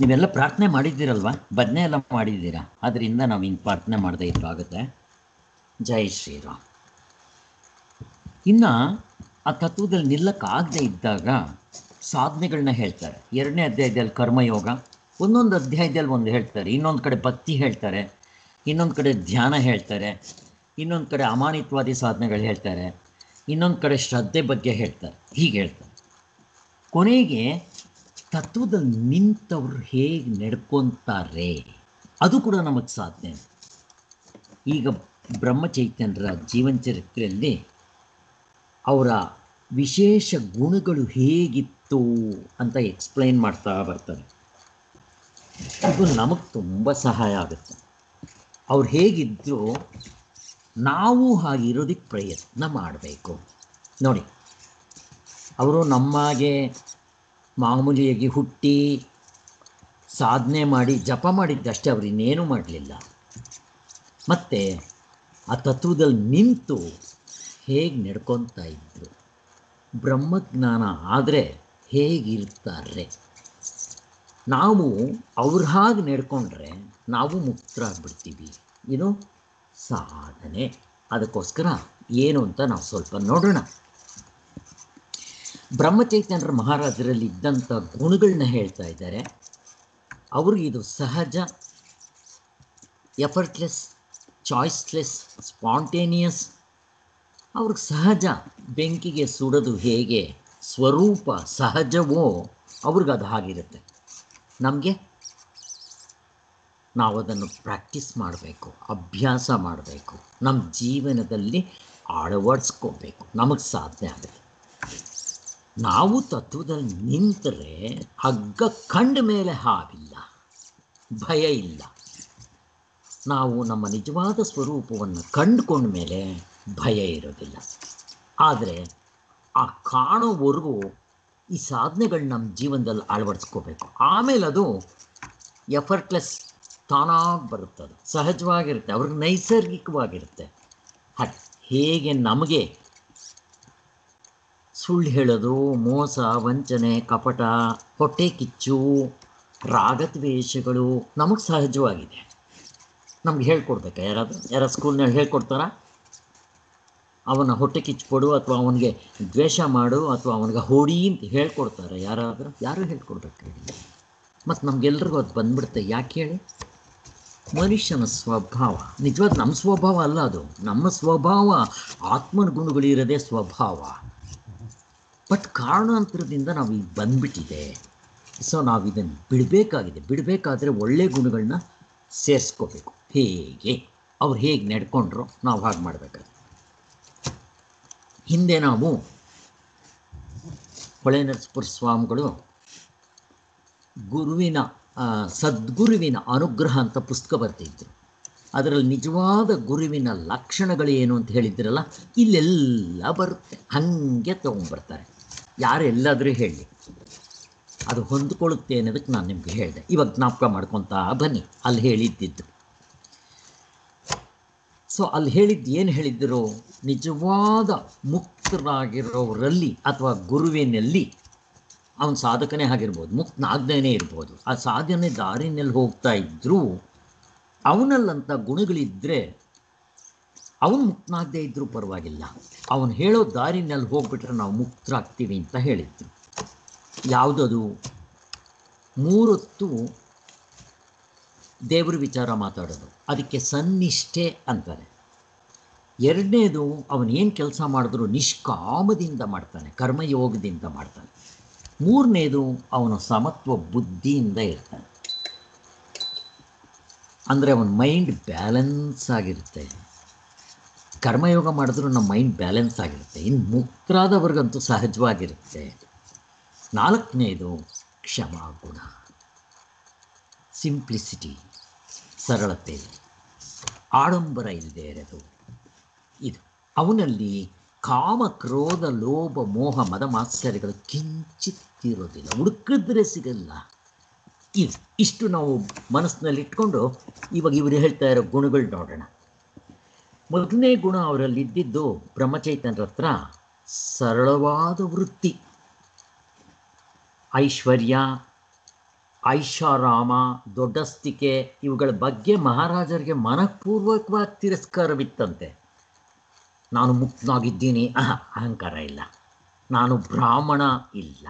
ನೀವೆಲ್ಲ ಪ್ರಾರ್ಥನೆ ಮಾಡಿದ್ದೀರಲ್ವಾ? ಬದನೆ ಎಲ್ಲ ಮಾಡಿದ್ದೀರಾ? ಅದರಿಂದ ನಾವು ಹಿಂಗೆ ಪ್ರಾರ್ಥನೆ ಮಾಡದೇ ಇದ್ರು ಆಗುತ್ತೆ. ಜೈ ಶ್ರೀರಾಮ್. ಇನ್ನು ಆ ತತ್ವದಲ್ಲಿ ನಿಲ್ಲಕ್ಕಾಗದೇ ಇದ್ದಾಗ ಸಾಧನೆಗಳನ್ನ ಹೇಳ್ತಾರೆ. ಎರಡನೇ ಅಧ್ಯಾಯದಲ್ಲಿ ಕರ್ಮಯೋಗ, ಒಂದೊಂದು ಅಧ್ಯಾಯದಲ್ಲಿ ಒಂದು ಹೇಳ್ತಾರೆ. ಇನ್ನೊಂದು ಕಡೆ ಭಕ್ತಿ ಹೇಳ್ತಾರೆ. ಇನ್ನೊಂದು ಕಡೆ ಧ್ಯಾನ ಹೇಳ್ತಾರೆ. ಇನ್ನೊಂದು ಕಡೆ ಅಮಾನಿತ್ವಾದಿ ಸಾಧನೆಗಳು ಹೇಳ್ತಾರೆ. ಇನ್ನೊಂದು ಕಡೆ ಶ್ರದ್ಧೆ ಬಗ್ಗೆ ಹೇಳ್ತಾರೆ. ಹೀಗೆ ಹೇಳ್ತಾರೆ. ಕೊನೆಗೆ ತತ್ವದಲ್ಲಿ ನಿಂತವ್ರು ಹೇಗೆ ನಡ್ಕೊತಾರೆ? ಅದು ಕೂಡ ನಮಗೆ ಸಾಧನೆ. ಈಗ ಬ್ರಹ್ಮಚೈತನ್ಯರ ಜೀವನ ಚರಿತ್ರೆಯಲ್ಲಿ ಅವರ ವಿಶೇಷ ಗುಣಗಳು ಹೇಗಿತ್ತು ಅಂತ ಎಕ್ಸ್ಪ್ಲೈನ್ ಮಾಡ್ತಾ ಬರ್ತಾರೆ. ಇದು ನಮಗೆ ತುಂಬ ಸಹಾಯ ಆಗುತ್ತೆ. ಅವ್ರು ಹೇಗಿದ್ದರೂ ನಾವು ಹಾಗಿರೋದಕ್ಕೆ ಪ್ರಯತ್ನ ಮಾಡಬೇಕು. ನೋಡಿ, ಅವರು ನಮ್ಮಾಗೆ ಮಾಮೂಲಿಯಾಗಿ ಹುಟ್ಟಿ ಸಾಧನೆ ಮಾಡಿ ಜಪ ಮಾಡಿದ್ದಷ್ಟೇ ಅವ್ರು ಇನ್ನೇನು ಮಾಡಲಿಲ್ಲ. ಮತ್ತು ಆ ತತ್ವದಲ್ಲಿ ನಿಂತು ಹೇಗೆ ನಡ್ಕೊತಾ ಇದ್ದರು ಬ್ರಹ್ಮಜ್ಞಾನ ಆದರೆ ಹೇಗಿರ್ತಾರೆ. ನಾವು ಅವ್ರ ಹಾಗೆ ನಡ್ಕೊಂಡ್ರೆ ನಾವು ಮುಕ್ತರಾಗ್ಬಿಡ್ತೀವಿ. ಇದು ಸಾಧನೆ. ಅದಕ್ಕೋಸ್ಕರ ಏನು ಅಂತ ನಾವು ಸ್ವಲ್ಪ ನೋಡೋಣ. ಬ್ರಹ್ಮಚೈತನ್ಯರ ಮಹಾರಾಜರಲ್ಲಿ ಇದ್ದಂಥ ಗುಣಗಳನ್ನ ಹೇಳ್ತಾ ಇದ್ದಾರೆ. ಅವ್ರಿಗೆ ಇದು ಸಹಜ ಎಫರ್ಟ್ಲೆಸ್ ಚಾಯ್ಸ್ಲೆಸ್ ಸ್ಪಾಂಟೇನಿಯಸ್ ಅವ್ರಿಗೆ ಸಹಜ ಬೆಂಕಿಗೆ ಸುಡೋದು ಹೇಗೆ, ಸ್ವರೂಪ ಸಹಜವೋ ಅವ್ರಿಗೆ ಅದು ಹಾಗಿರುತ್ತೆ. ನಮಗೆ ನಾವು ಅದನ್ನು ಪ್ರಾಕ್ಟೀಸ್ ಮಾಡಬೇಕು, ಅಭ್ಯಾಸ ಮಾಡಬೇಕು, ನಮ್ಮ ಜೀವನದಲ್ಲಿ ಅಳವಡಿಸ್ಕೋಬೇಕು, ನಮಗೆ ಸಾಧನೆ ಆಗುತ್ತೆ. ನಾವು ತತ್ವದಲ್ಲಿ ನಿಂತರೆ ಹಗ್ಗ ಕಂಡ ಮೇಲೆ ಹಾವಿಲ್ಲ, ಭಯ ಇಲ್ಲ. ನಾವು ನಮ್ಮ ನಿಜವಾದ ಸ್ವರೂಪವನ್ನು ಕಂಡುಕೊಂಡ ಮೇಲೆ ಭಯ ಇರೋದಿಲ್ಲ. ಆದರೆ ಆ ಕಾಣೋವರೆಗೂ ಈ ಸಾಧನೆಗಳು ನಮ್ಮ ಜೀವನದಲ್ಲಿ ಅಳವಡಿಸ್ಕೋಬೇಕು. ಆಮೇಲೆ ಅದು ಎಫರ್ಟ್ಲೆಸ್ ತಾನಾಗಿ ಬರುತ್ತೆ ಅದು ಸಹಜವಾಗಿರುತ್ತೆ, ಅವ್ರಿಗೆ ನೈಸರ್ಗಿಕವಾಗಿರುತ್ತೆ. ಹೇಗೆ ನಮಗೆ ಸುಳ್ಳು ಹೇಳೋದು, ಮೋಸ, ವಂಚನೆ, ಕಪಟ, ಹೊಟ್ಟೆ ಕಿಚ್ಚು, ರಾಗದ್ವೇಷಗಳು ನಮಗೆ ಸಹಜವಾಗಿದೆ. ನಮ್ಗೆ ಹೇಳ್ಕೊಡ್ಬೇಕಾ? ಯಾರಾದರೂ ಯಾರ ಸ್ಕೂಲ್ನಲ್ಲಿ ಹೇಳ್ಕೊಡ್ತಾರಾ? ಅವನ ಹೊಟ್ಟೆ ಕಿಚ್ಕೊಡು ಅಥವಾ ಅವನಿಗೆ ದ್ವೇಷ ಮಾಡು ಅಥವಾ ಅವನಿಗೆ ಹೊಡಿ ಅಂತ ಹೇಳ್ಕೊಡ್ತಾರೆ. ಯಾರಾದರೂ, ಯಾರು ಹೇಳ್ಕೊಡ್ಬೇಕು ಹೇಳಿ? ಮತ್ತು ನಮಗೆಲ್ರಿಗೂ ಅದು ಬಂದ್ಬಿಡುತ್ತೆ ಯಾಕೆ ಹೇಳಿ? ಮನುಷ್ಯನ ಸ್ವಭಾವ. ನಿಜವಾದ ನಮ್ಮ ಸ್ವಭಾವ ಅಲ್ಲ ಅದು. ನಮ್ಮ ಸ್ವಭಾವ ಆತ್ಮನ ಗುಣಗಳಿರೋದೇ ಸ್ವಭಾವ. ಬಟ್ ಕಾರಣಾಂತರದಿಂದ ನಾವು ಈಗ ಬಂದ್ಬಿಟ್ಟಿದೆ. ಸೊ ನಾವು ಇದನ್ನು ಬಿಡಬೇಕಾಗಿದೆ. ಬಿಡಬೇಕಾದ್ರೆ ಒಳ್ಳೆ ಗುಣಗಳನ್ನ ಸೇರಿಸ್ಕೋಬೇಕು. ಹೇಗೆ? ಅವ್ರು ಹೇಗೆ ನಡ್ಕೊಂಡ್ರು ನಾವು ಹಾಗೆ ಮಾಡಬೇಕಾದ್ರೆ. ಹಿಂದೆ ನಾವು ಹೊಳೆ ನರಸಪುರ ಸ್ವಾಮಿಗಳು ಗುರುವಿನ ಸದ್ಗುರುವಿನ ಅನುಗ್ರಹ ಅಂತ ಪುಸ್ತಕ ಬರ್ತಿದ್ರು ಅದರಲ್ಲಿ ನಿಜವಾದ ಗುರುವಿನ ಲಕ್ಷಣಗಳು ಏನು ಅಂತ ಹೇಳಿದ್ರಲ್ಲ, ಇಲ್ಲೆಲ್ಲ ಬರುತ್ತೆ. ಹಾಗೆ ತೊಗೊಂಬರ್ತಾರೆ ಯಾರು ಎಲ್ಲಾದರೂ ಹೇಳಿ. ಅದು ಹೊಂದ್ಕೊಳ್ಳುತ್ತೆ ಅನ್ನೋದಕ್ಕೆ ನಾನು ನಿಮಗೆ ಹೇಳಿದೆ. ಇವಾಗ ಜ್ಞಾಪಕ ಮಾಡ್ಕೊತಾ ಬನ್ನಿ. ಅಲ್ಲಿ ಹೇಳಿದ್ದಿದ್ದು. ಸೊ ಅಲ್ಲಿ ಹೇಳಿದ್ದು ಏನು ಹೇಳಿದ್ದರು ನಿಜವಾದ ಮುಕ್ತರಾಗಿರೋರಲ್ಲಿ ಅಥವಾ ಗುರುವಿನಲ್ಲಿ ಅವನ ಸಾಧಕನೇ ಆಗಿರ್ಬೋದು ಮುಕ್ತನಾಗ್ದೇನೆ ಇರ್ಬೋದು. ಆ ಸಾಧನೆ ದಾರಿನಲ್ಲಿ ಹೋಗ್ತಾ ಇದ್ದರೂ ಅವನಲ್ಲಂಥ ಗುಣಗಳಿದ್ದರೆ ಅವನು ಮುಕ್ತನಾಗದೇ ಇದ್ದರೂ ಪರವಾಗಿಲ್ಲ. ಅವನು ಹೇಳೋ ದಾರಿನಲ್ಲಿ ಹೋಗ್ಬಿಟ್ರೆ ನಾವು ಮುಕ್ತರಾಗ್ತೀವಿ ಅಂತ ಹೇಳಿದ್ರು. ಯಾವುದದು? ಮೂರೊತ್ತು ದೇವರ ವಿಚಾರ ಮಾತಾಡೋದು. ಅದಕ್ಕೆ ಸನ್ನಿಷ್ಠೆ ಅಂತಾರೆ. ಎರಡನೇದು ಅವನು ಏನು ಕೆಲಸ ಮಾಡಿದ್ರು ನಿಷ್ಕಾಮದಿಂದ ಮಾಡ್ತಾನೆ, ಕರ್ಮಯೋಗದಿಂದ ಮಾಡ್ತಾನೆ. ಮೂರನೇದು ಅವನು ಸಮತ್ವ ಬುದ್ಧಿಯಿಂದ ಇರ್ತಾನೆ. ಅಂದರೆ ಅವನ ಮೈಂಡ್ ಬ್ಯಾಲೆನ್ಸ್ ಆಗಿರುತ್ತೆ. ಕರ್ಮಯೋಗ ಮಾಡಿದ್ರೂ ನಮ್ಮ ಮೈಂಡ್ ಬ್ಯಾಲೆನ್ಸ್ ಆಗಿರುತ್ತೆ. ಇನ್ನು ಮುಕ್ತರಾದವ್ರಿಗಂತೂ ಸಹಜವಾಗಿರುತ್ತೆ. ನಾಲ್ಕನೇದು ಕ್ಷಮಾಗುಣ ಸಿಂಪ್ಲಿಸಿಟಿ ಸರಳತೆ, ಆಡಂಬರ ಇಲ್ಲದೆ ಇರೋದು. ಇದು. ಅವನಲ್ಲಿ ಕಾಮ, ಕ್ರೋಧ, ಲೋಭ, ಮೋಹ, ಮದ, ಮಾತ್ಸರ್ಯಗಳು ಕಿಂಚಿತ್ತಿರೋದಿಲ್ಲ ಹುಡುಕಿದ್ರೆ ಸಿಗಲ್ಲ. ಇದು. ಇಷ್ಟು ನಾವು ಮನಸ್ಸಿನಲ್ಲಿ ಇಟ್ಕೊಂಡು ಇವಾಗ ಇವರು ಹೇಳ್ತಾ ಇರೋ ಗುಣಗಳು ನೋಡೋಣ. ಮೊದಲನೇ ಗುಣ ಅವರಲ್ಲಿ ಇದ್ದಿದ್ದು ಬ್ರಹ್ಮಚೈತನ್ಯರ ಹತ್ರ ಸರಳವಾದ ವೃತ್ತಿ. ಐಶ್ವರ್ಯ, ಐಷಾರಾಮ, ದೊಡ್ಡಸ್ತಿಕೆ ಇವುಗಳ ಬಗ್ಗೆ ಮಹಾರಾಜರಿಗೆ ಮನಃಪೂರ್ವಕವಾಗಿ ತಿರಸ್ಕಾರವಿತ್ತಂತೆ. ನಾನು ಮುಕ್ತನಾಗಿದ್ದೀನಿ. ಅಹಂಕಾರ ಇಲ್ಲ. ನಾನು ಬ್ರಾಹ್ಮಣ ಇಲ್ಲ.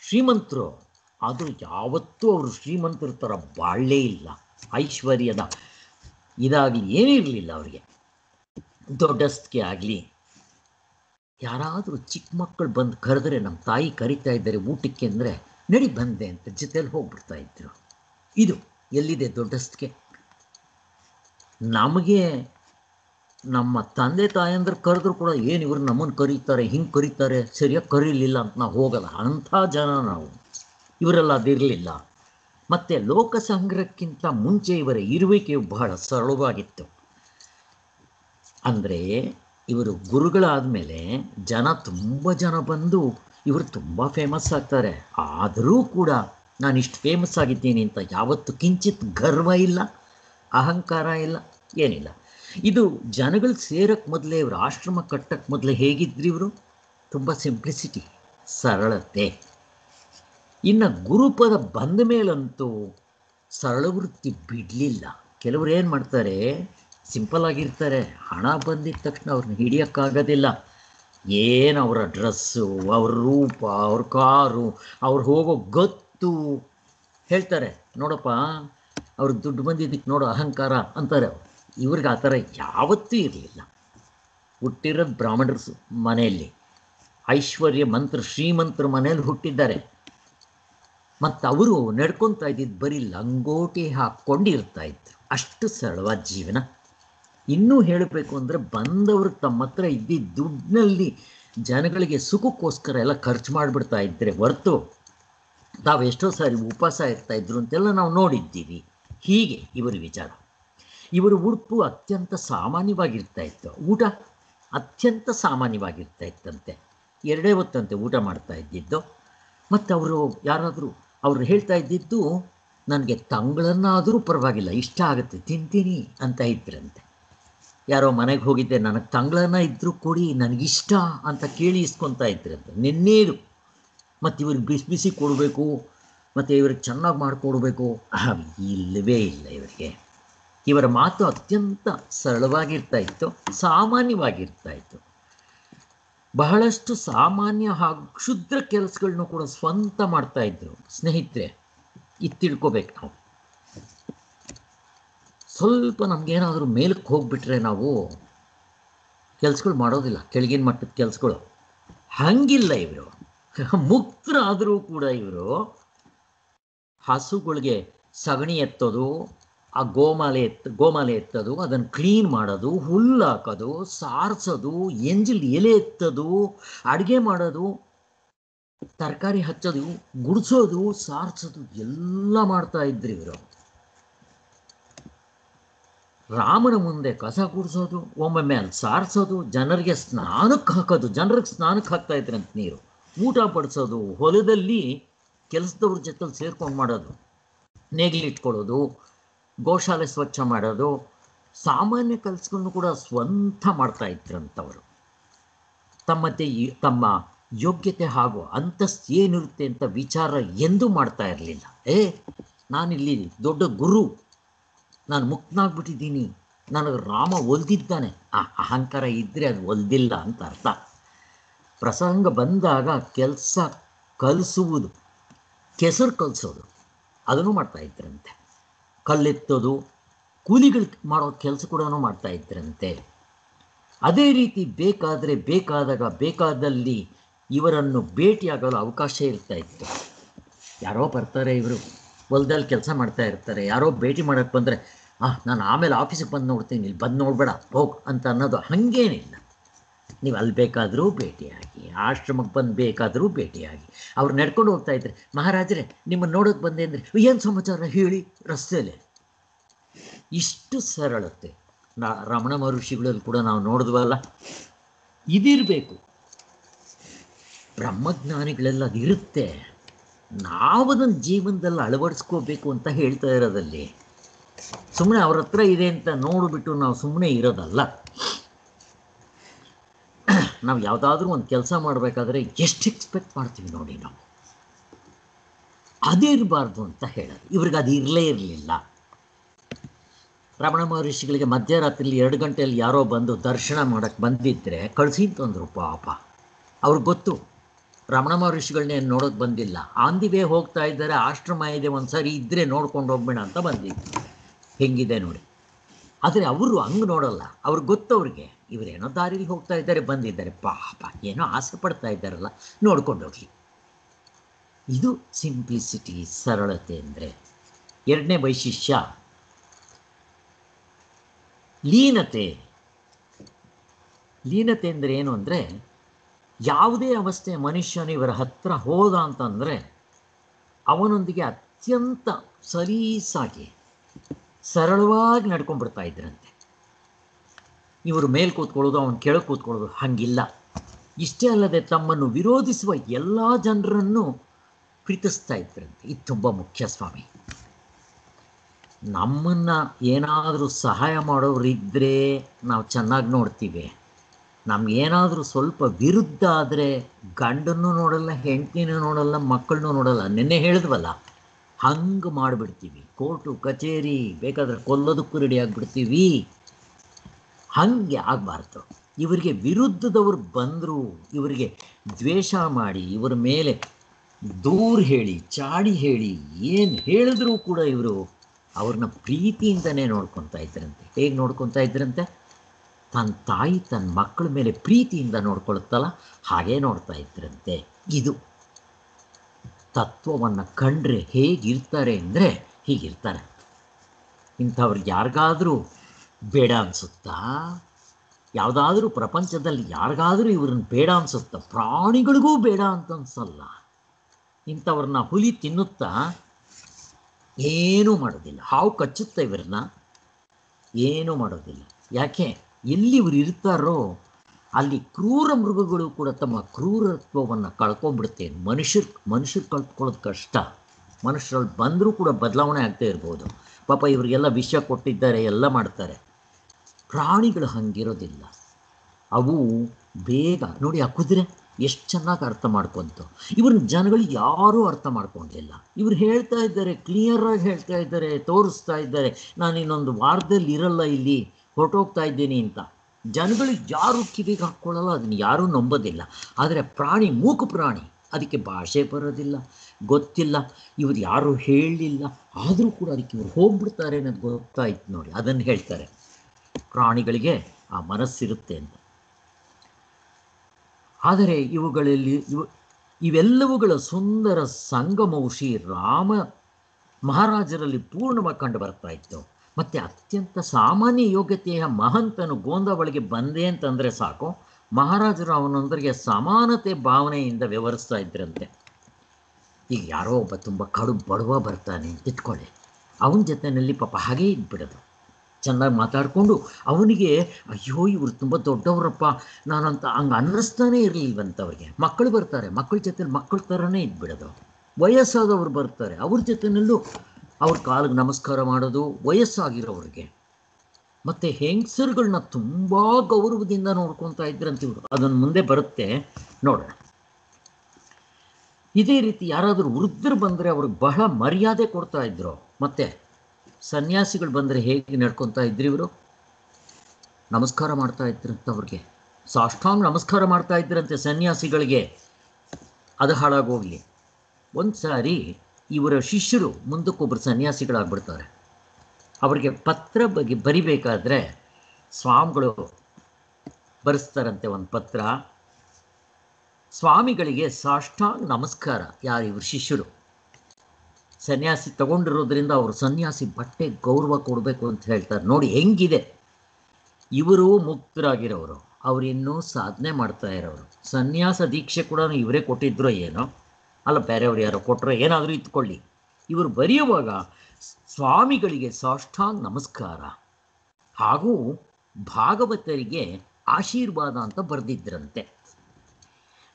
ಶ್ರೀಮಂತರು ಅದು ಯಾವತ್ತೂ ಅವರು ಶ್ರೀಮಂತರ ಥರ ಬಾಳಲೇ ಇಲ್ಲ. ಐಶ್ವರ್ಯದ ಇದಾಗಲಿ ಏನೂ ಇರಲಿಲ್ಲ ಅವರಿಗೆ. ದೊಡ್ಡಸ್ತಿಗೆ ಆಗಲಿ. ಯಾರಾದರೂ ಚಿಕ್ಕ ಮಕ್ಕಳು ಬಂದು ಕರೆದ್ರೆ ನಮ್ಮ ತಾಯಿ ಕರಿತಾ ಇದ್ದಾರೆ ಊಟಕ್ಕೆ ಅಂದರೆ ನಡಿ ಬಂದೆ ಅಂತ ಜೊತೆಲಿ ಹೋಗ್ಬಿಡ್ತಾ ಇದ್ರು. ಇದು ಎಲ್ಲಿದೆ ದೊಡ್ಡಸ್ತಿಗೆ? ನಮಗೆ ನಮ್ಮ ತಂದೆ ತಾಯಂದ್ರೆ ಕರೆದ್ರು ಕೂಡ ಏನು ಇವರು ನಮ್ಮನ್ನು ಕರೀತಾರೆ, ಹಿಂಗೆ ಕರೀತಾರೆ, ಸರಿಯಾಗಿ ಕರೀಲಿಲ್ಲ ಅಂತ ನಾವು ಹೋಗಲ್ಲ. ಅಂಥ ಜನ ನಾವು. ಇವರೆಲ್ಲ ಅದಿರಲಿಲ್ಲ. ಮತ್ತು ಲೋಕಸಂಗ್ರಹಕ್ಕಿಂತ ಮುಂಚೆ ಇವರ ಇರುವಿಕೆಯು ಬಹಳ ಸರಳವಾಗಿತ್ತು. ಅಂದರೆ ಇವರು ಗುರುಗಳಾದ ಮೇಲೆ ಜನ ತುಂಬ ಜನ ಬಂದು ಇವರು ತುಂಬ ಫೇಮಸ್ ಆಗ್ತಾರೆ. ಆದರೂ ಕೂಡ ನಾನು ಇಷ್ಟು ಫೇಮಸ್ ಆಗಿದ್ದೀನಿ ಅಂತ ಯಾವತ್ತು ಕಿಂಚಿತ್ ಗರ್ವ ಇಲ್ಲ, ಅಹಂಕಾರ ಇಲ್ಲ, ಏನಿಲ್ಲ. ಇದು ಜನಗಳು ಸೇರಕ್ಕೆ ಮೊದಲೇ, ಇವರು ಆಶ್ರಮ ಕಟ್ಟಕ್ಕೆ ಮೊದಲೇ ಹೇಗಿದ್ರು ಇವರು? ತುಂಬ ಸಿಂಪ್ಲಿಸಿಟಿ ಸರಳತೆ. ಇನ್ನು ಗುರುಪದ ಬಂದ ಮೇಲಂತೂ ಸರಳ ವೃತ್ತಿ ಬಿಡಲಿಲ್ಲ. ಕೆಲವರು ಏನು ಮಾಡ್ತಾರೆ, ಸಿಂಪಲ್ ಆಗಿರ್ತಾರೆ, ಹಣ ಬಂದಿದ್ದ ತಕ್ಷಣ ಅವ್ರನ್ನ ಹಿಡಿಯೋಕ್ಕಾಗೋದಿಲ್ಲ. ಏನು ಅವರ ಡ್ರೆಸ್ಸು ಅವ್ರ ರೂಪ, ಅವ್ರ ಕಾರು, ಅವ್ರು ಹೋಗೋ ಗೊತ್ತು ಹೇಳ್ತಾರೆ. ನೋಡಪ್ಪ, ಅವ್ರಿಗೆ ದುಡ್ಡು ಬಂದಿದ್ದಕ್ಕೆ ನೋಡೋ ಅಹಂಕಾರ ಅಂತಾರೆ ಇವ್ರಿಗೆ ಆ ಥರ ಯಾವತ್ತೂ ಇರಲಿಲ್ಲ. ಹುಟ್ಟಿರೋದು ಬ್ರಾಹ್ಮಣರು ಮನೆಯಲ್ಲಿ. ಐಶ್ವರ್ಯ ಮಂತ್ರ, ಶ್ರೀಮಂತರ ಮನೆಯಲ್ಲಿ ಹುಟ್ಟಿದ್ದಾರೆ. ಮತ್ತು ಅವರು ನಡ್ಕೊತಾ ಇದ್ದಿದ್ದು ಬರೀ ಲಂಗೋಟಿ ಹಾಕ್ಕೊಂಡಿರ್ತಾ ಇದ್ರು. ಅಷ್ಟು ಸರಳವಾದ ಜೀವನ. ಇನ್ನೂ ಹೇಳಬೇಕು ಅಂದರೆ ಬಂದವರು ತಮ್ಮ ಹತ್ರ ಇದ್ದಿದ್ದ ದುಡ್ಡಿನಲ್ಲಿ ಜನಗಳಿಗೆ ಸುಖಕ್ಕೋಸ್ಕರ ಎಲ್ಲ ಖರ್ಚು ಮಾಡಿಬಿಡ್ತಾ ಇದ್ದರೆ ಹೊರತು ತಾವು ಎಷ್ಟೋ ಸಾರಿ ಉಪವಾಸ ಇರ್ತಾ ಇದ್ರು ಅಂತೆಲ್ಲ ನಾವು ನೋಡಿದ್ದೀವಿ. ಹೀಗೆ ಇವರ ವಿಚಾರ. ಇವರ ಉಡುಪು ಅತ್ಯಂತ ಸಾಮಾನ್ಯವಾಗಿರ್ತಾ ಇತ್ತು. ಊಟ ಅತ್ಯಂತ ಸಾಮಾನ್ಯವಾಗಿರ್ತಾ ಇತ್ತಂತೆ. ಎರಡೇ ಹೊತ್ತಂತೆ ಊಟ ಮಾಡ್ತಾ ಇದ್ದಿದ್ದು. ಮತ್ತು ಅವರು ಯಾರಾದರೂ ಅವರು ಹೇಳ್ತಾ ಇದ್ದಿದ್ದು, ನನಗೆ ತಂಗಳನ್ನಾದರೂ ಪರವಾಗಿಲ್ಲ, ಇಷ್ಟ ಆಗುತ್ತೆ, ತಿಂತೀನಿ ಅಂತ ಇದ್ರಂತೆ. ಯಾರೋ ಮನೆಗೆ ಹೋಗಿದ್ದೆ, ನನಗೆ ತಂಗಳನ್ನ ಇದ್ದರೂ ಕೊಡಿ, ನನಗಿಷ್ಟ ಅಂತ ಕೇಳಿ ಇಸ್ಕೊತಾ ಇದ್ರಂತೆ. ನಿನ್ನೇದು ಮತ್ತು ಇವ್ರಿಗೆ ಬಿಸಿ ಬಿಸಿ ಕೊಡಬೇಕು, ಮತ್ತು ಇವ್ರಿಗೆ ಚೆನ್ನಾಗಿ ಮಾಡಿಕೊಡ್ಬೇಕು ಇಲ್ಲವೇ ಇಲ್ಲ ಇವರಿಗೆ. ಇವರ ಮಾತು ಅತ್ಯಂತ ಸರಳವಾಗಿರ್ತಾ ಇತ್ತು, ಸಾಮಾನ್ಯವಾಗಿರ್ತಾ ಇತ್ತು. ಬಹಳಷ್ಟು ಸಾಮಾನ್ಯ ಹಾಗೂ ಕ್ಷುದ್ರ ಕೆಲಸಗಳನ್ನು ಕೂಡ ಸ್ವಂತ ಮಾಡ್ತಾ ಇದ್ರು. ಸ್ನೇಹಿತರೆ, ಇದು ನಾವು. ಸ್ವಲ್ಪ ನಮಗೇನಾದರೂ ಮೇಲಕ್ಕೆ ಹೋಗ್ಬಿಟ್ರೆ ನಾವು ಕೆಲಸಗಳು ಮಾಡೋದಿಲ್ಲ, ಕೆಳಗಿನ ಮಟ್ಟದ ಕೆಲಸಗಳು. ಹಂಗಿಲ್ಲ ಇವರು. ಮುಕ್ತರಾದರೂ ಕೂಡ ಇವರು ಹಸುಗಳಿಗೆ ಸಗಣಿ ಎತ್ತೋದು ಆ ಗೋಮಾಲೆ ಎತ್, ಗೋಮಾಲೆ ಎತ್ತದು, ಅದನ್ನು ಕ್ಲೀನ್ ಮಾಡೋದು, ಹುಲ್ಲು ಹಾಕೋದು, ಸಾರಿಸೋದು, ಎಂಜಲ್ ಎಲೆ ಎತ್ತದು, ಅಡುಗೆ ಮಾಡೋದು, ತರಕಾರಿ ಹಚ್ಚೋದು, ಗುಡಿಸೋದು, ಸಾರಿಸೋದು, ಎಲ್ಲ ಮಾಡ್ತಾ ಇದ್ರಿ ಇವರು. ರಾಮನ ಮುಂದೆ ಕಸ ಗುಡಿಸೋದು ಒಮ್ಮೊಮ್ಮೆ ಅಲ್ಲಿ ಸಾರಿಸೋದು, ಜನರಿಗೆ ಸ್ನಾನಕ್ಕೆ ಹಾಕೋದು, ಜನರಿಗೆ ಸ್ನಾನಕ್ಕೆ ಹಾಕ್ತಾ ಇದ್ರಂತ ನೀರು. ಊಟ ಪಡಿಸೋದು ಹೊಲದಲ್ಲಿ ಕೆಲಸದವ್ರ ಜೊತೆಲಿ ಸೇರ್ಕೊಂಡು ಮಾಡೋದು ನೇಗಿಲಿಟ್ಕೊಳ್ಳೋದು ಗೋಶಾಲೆ ಸ್ವಚ್ಛ ಮಾಡೋದು ಸಾಮಾನ್ಯ ಕೆಲಸಗಳನ್ನು ಕೂಡ ಸ್ವಂತ ಮಾಡ್ತಾ ಇದ್ರಂಥವರು. ತಮ್ಮ ತಮ್ಮ ಯೋಗ್ಯತೆ ಹಾಗೂ ಅಂತಸ್ತು ಏನಿರುತ್ತೆ ಅಂತ ವಿಚಾರ ಎಂದೂ ಮಾಡ್ತಾ ಇರಲಿಲ್ಲ. ಏ, ನಾನಿಲ್ಲಿ ದೊಡ್ಡ ಗುರು. ನಾನು ಮುಕ್ತನಾಗ್ಬಿಟ್ಟಿದ್ದೀನಿ. ನನಗೆ ರಾಮ ಒಲ್ದಿದ್ದಾನೆ. ಆ ಅಹಂಕಾರ ಇದ್ದರೆ ಅದು ಒಲ್ದಿಲ್ಲ ಅಂತ ಅರ್ಥ. ಪ್ರಸಂಗ ಬಂದಾಗ ಕೆಲಸ ಕಲಿಸುವುದು, ಕೆಸರು ಕಲಿಸೋದು. ಅದನ್ನು ಮಾಡ್ತಾ ಇದ್ರಂತೆ. ಕಲ್ಲೆತ್ತೋದು, ಕೂಲಿಗಳು ಮಾಡೋ ಕೆಲಸ ಕೂಡ ಮಾಡ್ತಾ ಇದ್ರಂತೆ. ಅದೇ ರೀತಿ ಬೇಕಾದರೆ ಬೇಕಾದಾಗ ಬೇಕಾದಲ್ಲಿ ಇವರನ್ನು ಭೇಟಿಯಾಗಲು ಅವಕಾಶ ಇರ್ತಾ ಇತ್ತು. ಯಾರೋ ಬರ್ತಾರೆ ಇವರು, ಹೊಲದಲ್ಲಿ ಕೆಲಸ ಮಾಡ್ತಾ ಇರ್ತಾರೆ. ಯಾರೋ ಭೇಟಿ ಮಾಡೋಕ್ಕೆ ಬಂದರೆ ಆ ನಾನು ಆಮೇಲೆ ಆಫೀಸಿಗೆ ಬಂದು ನೋಡ್ತೀನಿ, ಇಲ್ಲಿ ಬಂದು ನೋಡಬೇಡ, ಹೋಗ್ ಅಂತ ಅನ್ನೋದು ಹಾಗೇನಿಲ್ಲ. ನೀವು ಅಲ್ಲಿ ಬೇಕಾದರೂ ಭೇಟಿಯಾಗಿ, ಆಶ್ರಮಕ್ಕೆ ಬಂದು ಬೇಕಾದರೂ ಭೇಟಿಯಾಗಿ. ಅವ್ರು ನಡ್ಕೊಂಡು ಹೋಗ್ತಾ ಇದ್ರೆ, ಮಹಾರಾಜರೇ, ನಿಮ್ಮನ್ನು ನೋಡೋಕೆ ಬಂದೆ ಅಂದರೆ ಏನು ಸಮಾಚಾರ ಹೇಳಿ? ರಸ್ತೆಯಲ್ಲಿ. ಇಷ್ಟು ಸರಳತೆ. ರಮಣ ಮಹರ್ಷಿಗಳಲ್ಲಿ ಕೂಡ ನಾವು ನೋಡಿದ್ವಲ್ಲ? ಇದಿರಬೇಕು. ಬ್ರಹ್ಮಜ್ಞಾನಿಗಳೆಲ್ಲ ಅದಿರುತ್ತೆ ನಾವು ಅದನ್ನು ಜೀವನದಲ್ಲಿ ಅಳವಡಿಸ್ಕೋಬೇಕು ಅಂತ ಹೇಳ್ತಾ ಇರೋದಲ್ಲಿ. ಸುಮ್ಮನೆ ಅವ್ರ ಹತ್ರ ಇದೆ ಅಂತ ನೋಡಿಬಿಟ್ಟು ನಾವು ಸುಮ್ಮನೆ ಇರೋದಲ್ಲ. ನಾವು ಯಾವುದಾದ್ರೂ ಒಂದು ಕೆಲಸ ಮಾಡಬೇಕಾದ್ರೆ ಎಷ್ಟು ಎಕ್ಸ್ಪೆಕ್ಟ್ ಮಾಡ್ತೀವಿ ನೋಡಿ ನಾವು. ಅದೇ ಇರಬಾರ್ದು ಅಂತ ಹೇಳೋದು. ಇವ್ರಿಗೆ ಅದು ಇರಲೇ ಇರಲಿಲ್ಲ. ರಮಣ ಮಹರ್ಷಿಗಳಿಗೆ ಮಧ್ಯರಾತ್ರಿಲಿ ಎರಡು ಗಂಟೆಯಲ್ಲಿ ಯಾರೋ ಬಂದು ದರ್ಶನ ಮಾಡೋಕ್ಕೆ ಬಂದಿದ್ದರೆ ಕಳಿಸಿ ಅಂತಂದ್ರು ಪಾಪ. ಅವ್ರಿಗೆ ಗೊತ್ತು. ರಮಣ ಮಹರ್ಷಿಗಳನ್ನೇ ನೋಡೋಕೆ ಬಂದಿಲ್ಲ. ಆನ್ ದಿ ಹೋಗ್ತಾ ಇದ್ದಾರೆ ಆಶ್ರಮ ಇದೆ ಒಂದು ಸರಿ ಇದ್ದರೆ ನೋಡ್ಕೊಂಡು ಹೋಗ್ಬೇಡ ಅಂತ ಬಂದಿದ್ದು ಹೆಂಗಿದೆ ನೋಡಿ. ಆದರೆ ಅವರು ಹಂಗೆ ನೋಡಲ್ಲ. ಅವ್ರಿಗೆ ಗೊತ್ತವ್ರಿಗೆ ಇವರೇನೋ ದಾರಿಲಿ ಹೋಗ್ತಾ ಇದ್ದಾರೆ, ಬಂದಿದ್ದಾರೆ. ಪಾಪ, ಏನೋ ಆಸೆ ಪಡ್ತಾ ಇದ್ದಾರಲ್ಲ, ನೋಡ್ಕೊಂಡು ಹೋಗ್ಲಿ. ಇದು ಸಿಂಪ್ಲಿಸಿಟಿ ಸರಳತೆ ಅಂದರೆ. ಎರಡನೇ ವೈಶಿಷ್ಯ ಲೀನತೆ. ಲೀನತೆ ಅಂದರೆ ಏನು ಅಂದರೆ, ಯಾವುದೇ ಅವಸ್ಥೆ ಮನುಷ್ಯನು ಇವರ ಹತ್ರ ಹೋದ ಅಂತಂದರೆ, ಅವನೊಂದಿಗೆ ಅತ್ಯಂತ ಸಲೀಸಾಗಿ, ಸರಳವಾಗಿ ನಡ್ಕೊಂಡ್ಬಿಡ್ತಾ ಇದ್ರಂತೆ. ಇವರು ಮೇಲ್ ಕೂತ್ಕೊಳ್ಳೋದು, ಅವನು ಕೆಳಗೆ ಕೂತ್ಕೊಳ್ಳೋದು ಹಂಗಿಲ್ಲ. ಇಷ್ಟೇ ಅಲ್ಲದೆ ತಮ್ಮನ್ನು ವಿರೋಧಿಸುವ ಎಲ್ಲ ಜನರನ್ನು ಪ್ರೀತಿಸ್ತಾ ಇದ್ರಂತೆ. ಇದು ತುಂಬ ಮುಖ್ಯ ಸ್ವಾಮಿ. ನಮ್ಮನ್ನು ಏನಾದರೂ ಸಹಾಯ ಮಾಡೋರಿದ್ದರೆ ನಾವು ಚೆನ್ನಾಗಿ ನೋಡ್ತೀವಿ. ನಮಗೇನಾದರೂ ಸ್ವಲ್ಪ ವಿರುದ್ಧ ಆದರೆ ಗಂಡನ್ನು ನೋಡಲ್ಲ, ಹೆಂಡತಿನೂ ನೋಡಲ್ಲ, ಮಕ್ಕಳನ್ನೂ ನೋಡಲ್ಲ. ನಿನ್ನೆ ಹೇಳಿದ್ವಲ್ಲ, ಹಂಗೆ ಮಾಡಿಬಿಡ್ತೀವಿ. ಕೋರ್ಟು, ಕಚೇರಿ, ಬೇಕಾದ್ರೆ ಕೊಲ್ಲೋದಕ್ಕೂ ರೆಡಿ ಆಗಿಬಿಡ್ತೀವಿ. ಹಾಗೆ ಆಗಬಾರ್ದು. ಇವರಿಗೆ ವಿರುದ್ಧದವರು ಬಂದರು ಇವರಿಗೆ ದ್ವೇಷ ಮಾಡಿ ಇವರ ಮೇಲೆ ದೂರು ಹೇಳಿ, ಚಾಡಿ ಹೇಳಿ ಏನು ಹೇಳಿದ್ರೂ ಕೂಡ ಇವರು ಅವ್ರನ್ನ ಪ್ರೀತಿಯಿಂದನೇ ನೋಡ್ಕೊತಾ ಇದ್ರಂತೆ. ಹೇಗೆ ನೋಡ್ಕೊತಾ ಇದ್ರಂತೆ? ತನ್ನ ತಾಯಿ ತನ್ನ ಮಕ್ಕಳ ಮೇಲೆ ಪ್ರೀತಿಯಿಂದ ನೋಡ್ಕೊಳುತ್ತಲ್ಲ, ಹಾಗೇ ನೋಡ್ತಾ ಇದ್ರಂತೆ. ಇದು ತತ್ವವನ್ನು ಕಂಡ್ರೆ ಹೇಗಿರ್ತಾರೆ ಅಂದರೆ ಹೀಗಿರ್ತಾರೆ. ಇಂಥವ್ರಿಗೆ ಯಾರಿಗಾದರೂ ಬೇಡ ಅನಿಸುತ್ತಾ? ಯಾವುದಾದ್ರೂ ಪ್ರಪಂಚದಲ್ಲಿ ಯಾರಿಗಾದರೂ ಇವ್ರನ್ನ ಬೇಡ ಅನಿಸುತ್ತಾ? ಪ್ರಾಣಿಗಳಿಗೂ ಬೇಡ ಅಂತ ಅನ್ಸಲ್ಲ ಇಂಥವ್ರನ್ನ ಹುಲಿ ತಿನ್ನುತ್ತಾ? ಏನೂ ಮಾಡೋದಿಲ್ಲ. ಹಾವು ಕಚ್ಚುತ್ತಾ ಇವ್ರನ್ನ? ಏನೂ ಮಾಡೋದಿಲ್ಲ. ಯಾಕೆ? ಎಲ್ಲಿ ಇವ್ರು ಇರ್ತಾರೋ, ಅಲ್ಲಿ ಕ್ರೂರ ಮೃಗಗಳು ಕೂಡ ತಮ್ಮ ಕ್ರೂರತ್ವವನ್ನು ಕಳ್ಕೊಂಡ್ಬಿಡುತ್ತೆ. ಮನುಷ್ಯರು ಮನುಷ್ಯರು ಕಳ್ಕೊಳ್ಳೋದು ಕಷ್ಟ. ಮನುಷ್ಯರಲ್ಲಿ ಬಂದರೂ ಕೂಡ ಬದಲಾವಣೆ ಆಗ್ತಾ ಇರ್ಬೋದು. ಪಾಪ ಇವರಿಗೆಲ್ಲ ವಿಷ ಕೊಟ್ಟಿದ್ದಾರೆ, ಎಲ್ಲ ಮಾಡ್ತಾರೆ. ಪ್ರಾಣಿಗಳು ಹಂಗಿರೋದಿಲ್ಲ. ಅವು ಬೇಗ, ನೋಡಿ ಆ ಕುದುರೆ ಎಷ್ಟು ಚೆನ್ನಾಗಿ ಅರ್ಥ ಮಾಡ್ಕೊಂತು. ಇವ್ರನ್ನ ಜನಗಳು ಯಾರೂ ಅರ್ಥ ಮಾಡ್ಕೊಂಡಿಲ್ಲ. ಇವ್ರು ಹೇಳ್ತಾ ಇದ್ದಾರೆ ಕ್ಲಿಯರಾಗಿ ಹೇಳ್ತಾ ಇದ್ದಾರೆ, ತೋರಿಸ್ತಾ ಇದ್ದಾರೆ. ನಾನು ಇನ್ನೊಂದು ವಾರದಲ್ಲಿ ಇರಲ್ಲ ಇಲ್ಲಿ, ಹೊರಟೋಗ್ತಾ ಇದ್ದೀನಿ ಅಂತ. ಜನಗಳು ಯಾರು ಕಿವಿಗೆ ಹಾಕ್ಕೊಳ್ಳಲ್ಲ ಅದನ್ನು ಯಾರೂ ನಂಬೋದಿಲ್ಲ. ಆದರೆ ಪ್ರಾಣಿ, ಮೂಕು ಪ್ರಾಣಿ, ಅದಕ್ಕೆ ಭಾಷೆ ಬರೋದಿಲ್ಲ, ಗೊತ್ತಿಲ್ಲ. ಇವ್ರು ಯಾರೂ ಹೇಳಲಿಲ್ಲ ಆದರೂ ಕೂಡ ಅದಕ್ಕೆ ಇವ್ರು ಹೋಗ್ಬಿಡ್ತಾರೆ ಅನ್ನೋದು ಗೊತ್ತಾಯ್ತು ನೋಡಿ ಅದನ್ನು ಹೇಳ್ತಾರೆ. ಪ್ರಾಣಿಗಳಿಗೆ ಆ ಮನಸ್ಸಿರುತ್ತೆ ಅಂತ. ಆದರೆ ಇವುಗಳಲ್ಲಿ ಇವು, ಇವೆಲ್ಲವುಗಳ ಸುಂದರ ಸಂಗಮವು ರಾಮ ಮಹಾರಾಜರಲ್ಲಿ ಪೂರ್ಣವಾಗಿ ಕಂಡು ಬರ್ತಾ ಇತ್ತು. ಮತ್ತು ಅತ್ಯಂತ ಸಾಮಾನ್ಯ ಯೋಗ್ಯತೆಯ ಮಹಂತನು ಗೋಂದವಳಿಗೆ ಬಂದೆ ಅಂತಂದರೆ ಸಾಕು. ಮಹಾರಾಜರು ಅವನೊಂದರಿಗೆ ಸಮಾನತೆ ಭಾವನೆಯಿಂದ ವ್ಯವಹರಿಸ್ತಾ ಇದ್ರಂತೆ. ಈಗ ಯಾರೋ ಒಬ್ಬ ತುಂಬ ಕಡು ಬಡವ ಬರ್ತಾನೆ ಅಂತ ಇಟ್ಕೊಳ್ಳಿ. ಅವನ ಜೊತೆಯಲ್ಲಿ ಪಾಪ ಹಾಗೇ ಇದ್ಬಿಡೋದು. ಚೆನ್ನಾಗಿ ಮಾತಾಡಿಕೊಂಡು ಅವನಿಗೆ, ಅಯ್ಯೋ, ಇವರು ತುಂಬ ದೊಡ್ಡವರಪ್ಪ. ನಾನಂತ ಹಂಗೆ ಅನ್ನಿಸ್ತಾನೇ ಇರಲಿಲ್ವಂತವ್ರಿಗೆ. ಮಕ್ಕಳು ಬರ್ತಾರೆ. ಮಕ್ಕಳ ಜೊತೆ ಮಕ್ಕಳ ಥರನೇ ಇದ್ಬಿಡೋದು. ವಯಸ್ಸಾದವರು ಬರ್ತಾರೆ. ಅವ್ರ ಜೊತೆನಲ್ಲೂ ಅವ್ರ ಕಾಲಿಗೆ ನಮಸ್ಕಾರ ಮಾಡೋದು ವಯಸ್ಸಾಗಿರೋವ್ರಿಗೆ. ಮತ್ತು ಹೆಂಗಸರುಗಳನ್ನ ತುಂಬ ಗೌರವದಿಂದ ನೋಡ್ಕೊತಾ ಇದ್ರಂತಿವ್ರು ಅದನ್ನು ಮುಂದೆ ಬರುತ್ತೆ. ನೋಡೋಣ. ಇದೇ ರೀತಿ ಯಾರಾದರೂ ವೃದ್ಧರು ಬಂದರೆ ಅವ್ರಿಗೆ ಬಹಳ ಮರ್ಯಾದೆ ಕೊಡ್ತಾ ಇದ್ರು. ಮತ್ತೆ ಸನ್ಯಾಸಿಗಳು ಬಂದರೆ ಹೇಗೆ ನಡ್ಕೊತಾ ಇದ್ರಿ ಇವರು? ನಮಸ್ಕಾರ ಮಾಡ್ತಾ ಇದ್ರಂತೆ ಅವ್ರಿಗೆ. ಸಾಷ್ಟಾಂಗ ನಮಸ್ಕಾರ ಮಾಡ್ತಾ ಇದ್ರಂತೆ ಸನ್ಯಾಸಿಗಳಿಗೆ. ಅದು ಹಾಳಾಗೋಗ್ಲಿ. ಒಂದು ಸಾರಿ ಇವರ ಶಿಷ್ಯರು ಮುಂದಕ್ಕೊಬ್ಬರು ಸನ್ಯಾಸಿಗಳಾಗ್ಬಿಡ್ತಾರೆ. ಅವರಿಗೆ ಪತ್ರ ಬಗ್ಗೆ ಬರಿಬೇಕಾದ್ರೆ ಸ್ವಾಮಿಗಳು ಬರೆಸ್ತಾರಂತೆ ಒಂದು ಪತ್ರ. ಸ್ವಾಮಿಗಳಿಗೆ ಸಾಷ್ಟಾಂಗ ನಮಸ್ಕಾರ, ಯಾರು ಇವರು ಶಿಷ್ಯರು? ಸನ್ಯಾಸಿ ತಗೊಂಡಿರೋದ್ರಿಂದ ಅವರು ಸನ್ಯಾಸಿ ಬಟ್ಟೆ ಗೌರವ ಕೊಡಬೇಕು ಅಂತ ಹೇಳ್ತಾರೆ. ನೋಡಿ ಹೆಂಗಿದೆ. ಇವರು ಮುಕ್ತರಾಗಿರೋರು. ಅವ್ರು ಇನ್ನೂ ಸಾಧನೆ ಮಾಡ್ತಾ ಇರೋರು. ಸನ್ಯಾಸ ದೀಕ್ಷೆ ಕೂಡ ಇವರೇ ಕೊಟ್ಟಿದ್ರೋ ಏನೋ. ಅಲ್ಲ, ಬೇರೆಯವ್ರು ಯಾರೋ ಕೊಟ್ಟರೋ ಏನಾದರೂ ಇತ್ಕೊಳ್ಳಿ ಇವರು ಬರೆಯುವಾಗ ಸ್ವಾಮಿಗಳಿಗೆ ಸಾಷ್ಟಾಂಗ ನಮಸ್ಕಾರ ಹಾಗೂ ಭಾಗವತರಿಗೆ ಆಶೀರ್ವಾದ ಅಂತ ಬರೆದಿದ್ರಂತೆ.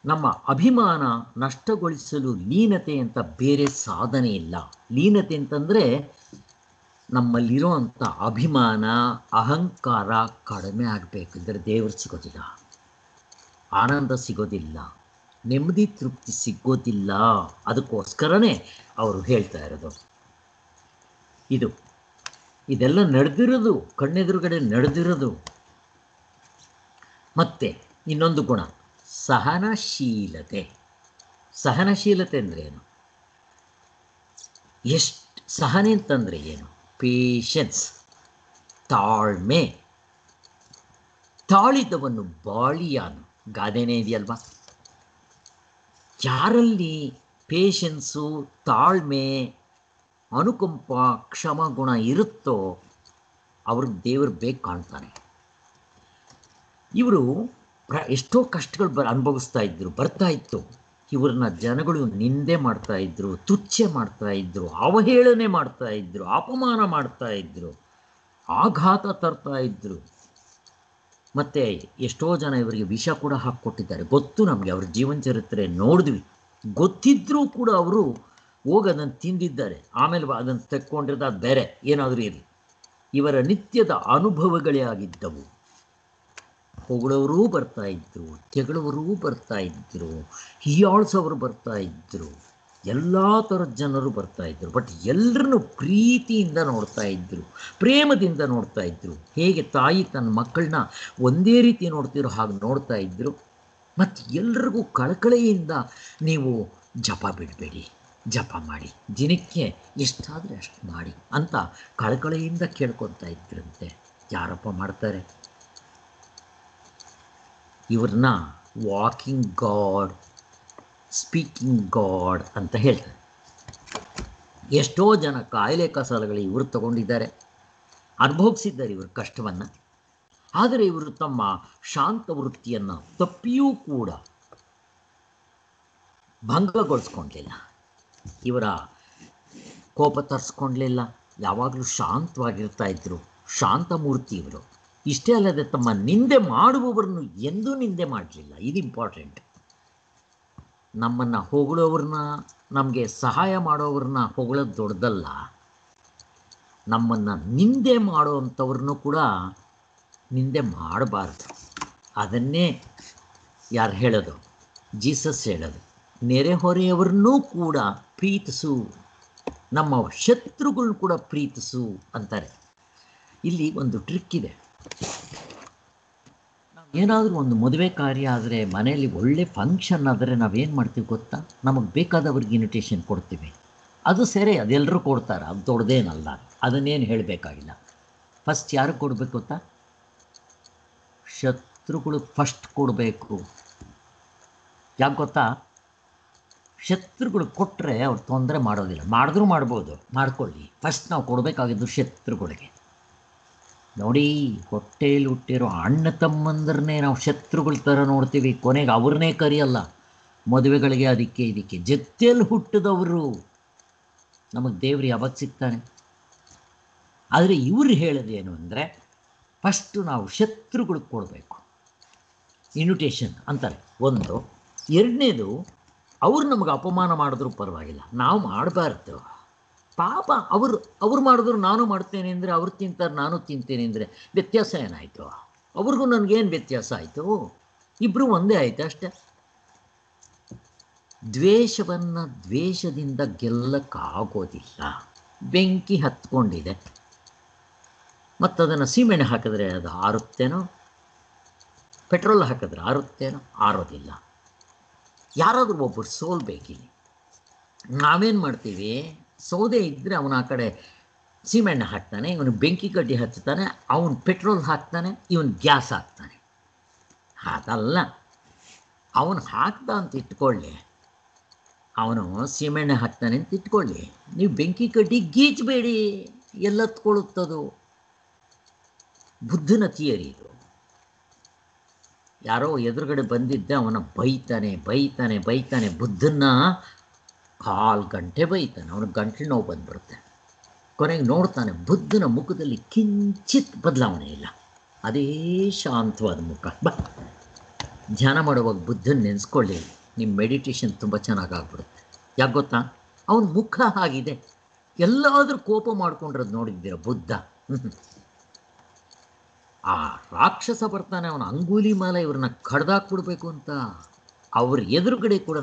ನಮ್ಮ ಅಭಿಮಾನ ನಷ್ಟಗೊಳಿಸಲು ಲೀನತೆ ಅಂತ ಬೇರೆ ಸಾಧನೆ ಇಲ್ಲ. ಲೀನತೆ ಅಂತಂದರೆ ನಮ್ಮಲ್ಲಿರೋವಂಥ ಅಭಿಮಾನ, ಅಹಂಕಾರ ಕಡಿಮೆ ಆಗಬೇಕಂದ್ರೆ ದೇವರು ಸಿಗೋದಿಲ್ಲ. ಆನಂದ ಸಿಗೋದಿಲ್ಲ. ನೆಮ್ಮದಿ, ತೃಪ್ತಿ ಸಿಗೋದಿಲ್ಲ. ಅದಕ್ಕೋಸ್ಕರನೇ ಅವರು ಹೇಳ್ತಾ ಇರೋದು. ಇದು. ಇದೆಲ್ಲ ನಡೆದಿರೋದು, ಕಣ್ಣೆದುರುಗಡೆ ನಡೆದಿರೋದು. ಮತ್ತೆ ಇನ್ನೊಂದು ಗುಣ. ಸಹನಶೀಲತೆ. ಸಹನಶೀಲತೆ ಅಂದರೆ ಏನು ಎಷ್ಟು ಸಹನೆ ಅಂತಂದರೆ ಏನು? ಪೇಷನ್ಸ್ ತಾಳ್ಮೆ. ತಾಳಿದವನು ಬಾಳಿಯಾನು. ಗಾದೆನೇ ಇದೆಯಲ್ವಾ? ಯಾರಲ್ಲಿ ಪೇಷನ್ಸು ತಾಳ್ಮೆ, ಅನುಕಂಪ ಕ್ಷಮಗುಣ ಇರುತ್ತೋ, ಅವ್ರಿಗೆ ದೇವರು ಬೇಗ ಕಾಣ್ತಾನೆ. ಇವರು ಪ್ರ ಎಷ್ಟೋ ಕಷ್ಟಗಳು ಬ ಅನುಭವಿಸ್ತಾ ಇದ್ರು, ಬರ್ತಾ ಇತ್ತು. ಇವ್ರನ್ನ ಜನಗಳು ನಿಂದೆ ಮಾಡ್ತಾ ಇದ್ರು, ತುಚ್ಛೆ ಮಾಡ್ತಾ ಇದ್ರು, ಅವಹೇಳನೆ ಮಾಡ್ತಾ ಇದ್ರು, ಅಪಮಾನ ಮಾಡ್ತಾ ಇದ್ರು, ಆಘಾತ ತರ್ತಾ ಇದ್ರು. ಮತ್ತೆ ಎಷ್ಟೋ ಜನ ಇವರಿಗೆ ವಿಷ ಕೂಡ ಹಾಕ್ಕೊಟ್ಟಿದ್ದಾರೆ. ಗೊತ್ತು ನಮಗೆ, ಅವ್ರ ಜೀವನ ಚರಿತ್ರೆ ನೋಡಿದ್ವಿ. ಗೊತ್ತಿದ್ರೂ ಕೂಡ ಅವರು ಹೋಗಿ ಅದನ್ನು ತಿಂದಿದ್ದಾರೆ. ಆಮೇಲೆ ಅದನ್ನು ತೆಕ್ಕೊಂಡಿರೋದು ಬೇರೆ, ಏನಾದರೂ ಇರಲಿ. ಇವರ ನಿತ್ಯದ ಅನುಭವಗಳೇ ಆಗಿದ್ದವು. ಹೊಗಳವರೂ ಬರ್ತಾ ಇದ್ದರು ತೆಗಳವರೂ ಬರ್ತಾ ಇದ್ದರು ಹೀಯಾಳ್ಸೋರು ಬರ್ತಾ ಇದ್ದರು ಎಲ್ಲ ಥರದ ಜನರು ಬರ್ತಾ ಇದ್ದರು ಬಟ್ ಎಲ್ಲರನ್ನು ಪ್ರೀತಿಯಿಂದ ನೋಡ್ತಾ ಇದ್ದರು ಪ್ರೇಮದಿಂದ ನೋಡ್ತಾ ಇದ್ದರು ಹೇಗೆ ತಾಯಿ ತನ್ನ ಮಕ್ಕಳನ್ನ ಒಂದೇ ರೀತಿ ನೋಡ್ತಿರೋ ಹಾಗೆ ನೋಡ್ತಾ ಇದ್ದರು ಮತ್ತು ಎಲ್ರಿಗೂ ಕಳಕಳಿಯಿಂದ ನೀವು ಜಪ ಬಿಡಬೇಡಿ, ಜಪ ಮಾಡಿ, ದಿನಕ್ಕೆ ಎಷ್ಟಾದರೆ ಅಷ್ಟು ಮಾಡಿ ಅಂತ ಕಳಕಳೆಯಿಂದ ಕೇಳ್ಕೊತಾ ಇದ್ರಂತೆ. ಯಾರಪ್ಪ ಮಾಡ್ತಾರೆ? ಇವ್ರನ್ನ ವಾಕಿಂಗ್ ಗಾಡ್ ಸ್ಪೀಕಿಂಗ್ ಗಾಡ್ ಅಂತ ಹೇಳ್ತಾರೆ. ಎಷ್ಟೋ ಜನ ಕಾಯಿಲೆ ಕಸಾಲಗಳು ಇವರು ತಗೊಂಡಿದ್ದಾರೆ. ಅನುಭವಿಸಿದ್ದಾರೆ ಇವರು ಕಷ್ಟವನ್ನು. ಆದರೆ ಇವರು ತಮ್ಮ ಶಾಂತ ವೃತ್ತಿಯನ್ನು ತಪ್ಪಿಯೂ ಕೂಡ ಭಂಗಗೊಳಿಸ್ಕೊಂಡ್ಲಿಲ್ಲ ಇವರ ಕೋಪ ತರಿಸ್ಕೊಂಡ್ಲಿಲ್ಲ ಯಾವಾಗಲೂ ಶಾಂತವಾಗಿರ್ತಾ ಇದ್ದರು ಶಾಂತಮೂರ್ತಿ ಇವರು. ಇಷ್ಟೇ ಅಲ್ಲದೆ ತಮ್ಮ ನಿಂದೆ ಮಾಡುವವರನ್ನು ಎಂದೂ ನಿಂದೆ ಮಾಡಲಿಲ್ಲ. ಇದು ಇಂಪಾರ್ಟೆಂಟ್ ನಮ್ಮನ್ನು ಹೊಗಳೋವ್ರನ್ನ, ನಮಗೆ ಸಹಾಯ ಮಾಡೋವ್ರನ್ನ ಹೊಗಳೋದು ದೊಡ್ಡದಲ್ಲ. ನಮ್ಮನ್ನು ನಿಂದೆ ಮಾಡೋವಂಥವ್ರನ್ನೂ ಕೂಡ ನಿಂದೆ ಮಾಡಬಾರ್ದು. ಅದನ್ನೇ ಯಾರು ಹೇಳೋದು? ಜೀಸಸ್ ಹೇಳೋದು. ನೆರೆಹೊರೆಯವ್ರನ್ನೂ ಕೂಡ ಪ್ರೀತಿಸು. ನಮ್ಮ ಶತ್ರುಗಳನ್ನ ಕೂಡ ಪ್ರೀತಿಸು ಅಂತಾರೆ. ಇಲ್ಲಿ ಒಂದು ಟ್ರಿಕ್ ಇದೆ. ಏನಾದರೂ ಒಂದು ಮದುವೆ ಕಾರ್ಯ ಆದರೆ ಮನೆಯಲ್ಲಿ ಒಳ್ಳೆ ಫಂಕ್ಷನ್ ಆದರೆ ನಾವೇನು ಮಾಡ್ತೀವಿ ಗೊತ್ತಾ? ನಮಗೆ ಬೇಕಾದವ್ರಿಗೆ ಇನ್ವಿಟೇಷನ್ ಕೊಡ್ತೀವಿ. ಅದು ಸರಿ ಅದೆಲ್ಲರೂ ಕೊಡ್ತಾರೆ, ಅದು ದೊಡ್ಡದೇನಲ್ಲ. ಅದನ್ನೇನು ಹೇಳಬೇಕಾಗಿಲ್ಲ. ಫಸ್ಟ್ ಯಾರು ಕೊಡಬೇಕು ಗೊತ್ತಾ? ಶತ್ರುಗಳು ಫಸ್ಟ್ ಕೊಡಬೇಕು. ಯಾಕೆ ಗೊತ್ತಾ? ಶತ್ರುಗಳು ಕೊಟ್ಟರೆ ಅವ್ರು ತೊಂದರೆ ಮಾಡೋದಿಲ್ಲ. ಮಾಡಿದ್ರೂ ಮಾಡ್ಬೋದು. ಮಾಡ್ಕೊಳ್ಳಿ. ಫಸ್ಟ್ ನಾವು ಕೊಡಬೇಕಾಗಿದ್ದು ಶತ್ರುಗಳಿಗೆ. ನೋಡಿ ಹೊಟ್ಟೆಯಲ್ಲಿ ಹುಟ್ಟಿರೋ ಅಣ್ಣ ತಮ್ಮಂದ್ರನ್ನೇ ನಾವು ಶತ್ರುಗಳ ಥರ ನೋಡ್ತೀವಿ. ಕೊನೆಗೆ ಅವ್ರನ್ನೇ ಕರಿಯಲ್ಲ. ಮದುವೆಗಳಿಗೆ ಅದಕ್ಕೆ ಇದಕ್ಕೆ. ಜೊತೆಯಲ್ಲಿ ಹುಟ್ಟಿದವರು. ನಮಗೆ ದೇವ್ರು ಯಾವಾಗ ಸಿಗ್ತಾನೆ? ಆದರೆ ಇವರು ಹೇಳೋದೇನು ಅಂದರೆ, ಫಸ್ಟು ನಾವು ಶತ್ರುಗಳಿಗೆ ಕೊಡಬೇಕು. ಇನ್ವಿಟೇಷನ್ ಅಂತಾರೆ. ಒಂದು. ಎರಡನೇದು, ಅವ್ರು ನಮಗೆ ಅಪಮಾನ ಮಾಡಿದ್ರೂ ಪರವಾಗಿಲ್ಲ. ನಾವು ಮಾಡಬಾರ್ದು. ಪಾಪ ಅವರು, ಅವ್ರು ಮಾಡಿದ್ರು ನಾನು ಮಾಡ್ತೇನೆ ಅಂದರೆ ಅವ್ರು ತಿಂತಾರೆ, ನಾನು ತಿಂತೇನೆ ಅಂದರೆ ವ್ಯತ್ಯಾಸ ಏನಾಯಿತು? ಅವ್ರಿಗೂ ನನಗೇನು ವ್ಯತ್ಯಾಸ ಆಯಿತು? ಇಬ್ಬರು ಒಂದೇ ಆಯಿತು ಅಷ್ಟೆ? ದ್ವೇಷವನ್ನು ದ್ವೇಷದಿಂದ ಗೆಲ್ಲಕ್ಕಾಗೋದಿಲ್ಲ. ಬೆಂಕಿ ಹತ್ಕೊಂಡಿದೆ. ಮತ್ತದನ್ನು ಸೀಮೆಣ್ಣೆ ಹಾಕಿದ್ರೆ ಅದು ಆರುತ್ತೇನೋ? ಪೆಟ್ರೋಲ್ ಹಾಕಿದ್ರೆ ಆರುತ್ತೇನೋ? ಆರೋದಿಲ್ಲ. ಯಾರಾದರೂ ಒಬ್ಬರು ಸೋಲ್ಬೇಕಿಲ್ಲಿ. ನಾವೇನು ಮಾಡ್ತೀವಿ? ಸೌದೆ ಇದ್ದರೆ ಅವನು ಆ ಕಡೆ ಸೀಮೆಣ್ಣೆ ಹಾಕ್ತಾನೆ, ಇವನು ಬೆಂಕಿ ಕಡ್ಡಿ ಹಚ್ತಾನೆ ಅವನು ಪೆಟ್ರೋಲ್ ಹಾಕ್ತಾನೆ, ಇವನು ಗ್ಯಾಸ್ ಹಾಕ್ತಾನೆ. ಹಾಗಲ್ಲ. ಅವನು ಹಾಕ್ದ ಅಂತ ಇಟ್ಕೊಳ್ಳಿ. ಅವನು ಸೀಮೆಣ್ಣೆ ಹಾಕ್ತಾನೆ ಅಂತ ಇಟ್ಕೊಳ್ಳಿ. ನೀವು ಬೆಂಕಿ ಕಡ್ಡಿ ಗೀಚಬೇಡಿ ಎಲ್ಲತ್ಕೊಳ್ಳುತ್ತದು. ಬುದ್ಧನ ಥಿಯರಿ ಇದು. ಯಾರೋ ಎದುರುಗಡೆ ಬಂದಿದ್ದೆ, ಅವನ ಬೈತಾನೆ ಬೈತಾನೆ ಬೈತಾನೆ, ಬುದ್ಧನ್ನ ಕಾಲು ಗಂಟೆ ಬೈತಾನೆ, ಅವನಿಗೆ ಗಂಟಲು ನೋವು ಬಂದುಬಿಡುತ್ತೆ. ಕೊನೆಗೆ ನೋಡ್ತಾನೆ, ಬುದ್ಧನ ಮುಖದಲ್ಲಿ ಕಿಂಚಿತ್ ಬದಲಾವಣೆ ಇಲ್ಲ. ಅದೇ ಶಾಂತವಾದ ಮುಖ. ಬಾ. ಧ್ಯಾನ ಮಾಡುವಾಗ ಬುದ್ಧನ ನೆನೆಸ್ಕೊಳ್ಳಿ ನಿಮ್ಮ ಮೆಡಿಟೇಷನ್ ತುಂಬ ಚೆನ್ನಾಗಾಗ್ಬಿಡುತ್ತೆ ಯಾಕೆ ಗೊತ್ತಾ? ಅವನ ಮುಖ ಆಗಿದೆ ಎಲ್ಲಾದರೂ ಕೋಪ ಮಾಡ್ಕೊಂಡಿರೋದು ನೋಡಿದ್ದೀರ ಬುದ್ಧ. ಆ ರಾಕ್ಷಸ ಬರ್ತಾನೆ, ಅವನ ಅಂಗೂಲಿ ಮಾಲೆ ಇವ್ರನ್ನ ಕಡ್ದಾಕ್ಬಿಡ್ಬೇಕು ಅಂತ. ಅವ್ರ ಎದುರುಗಡೆ ಕೂಡ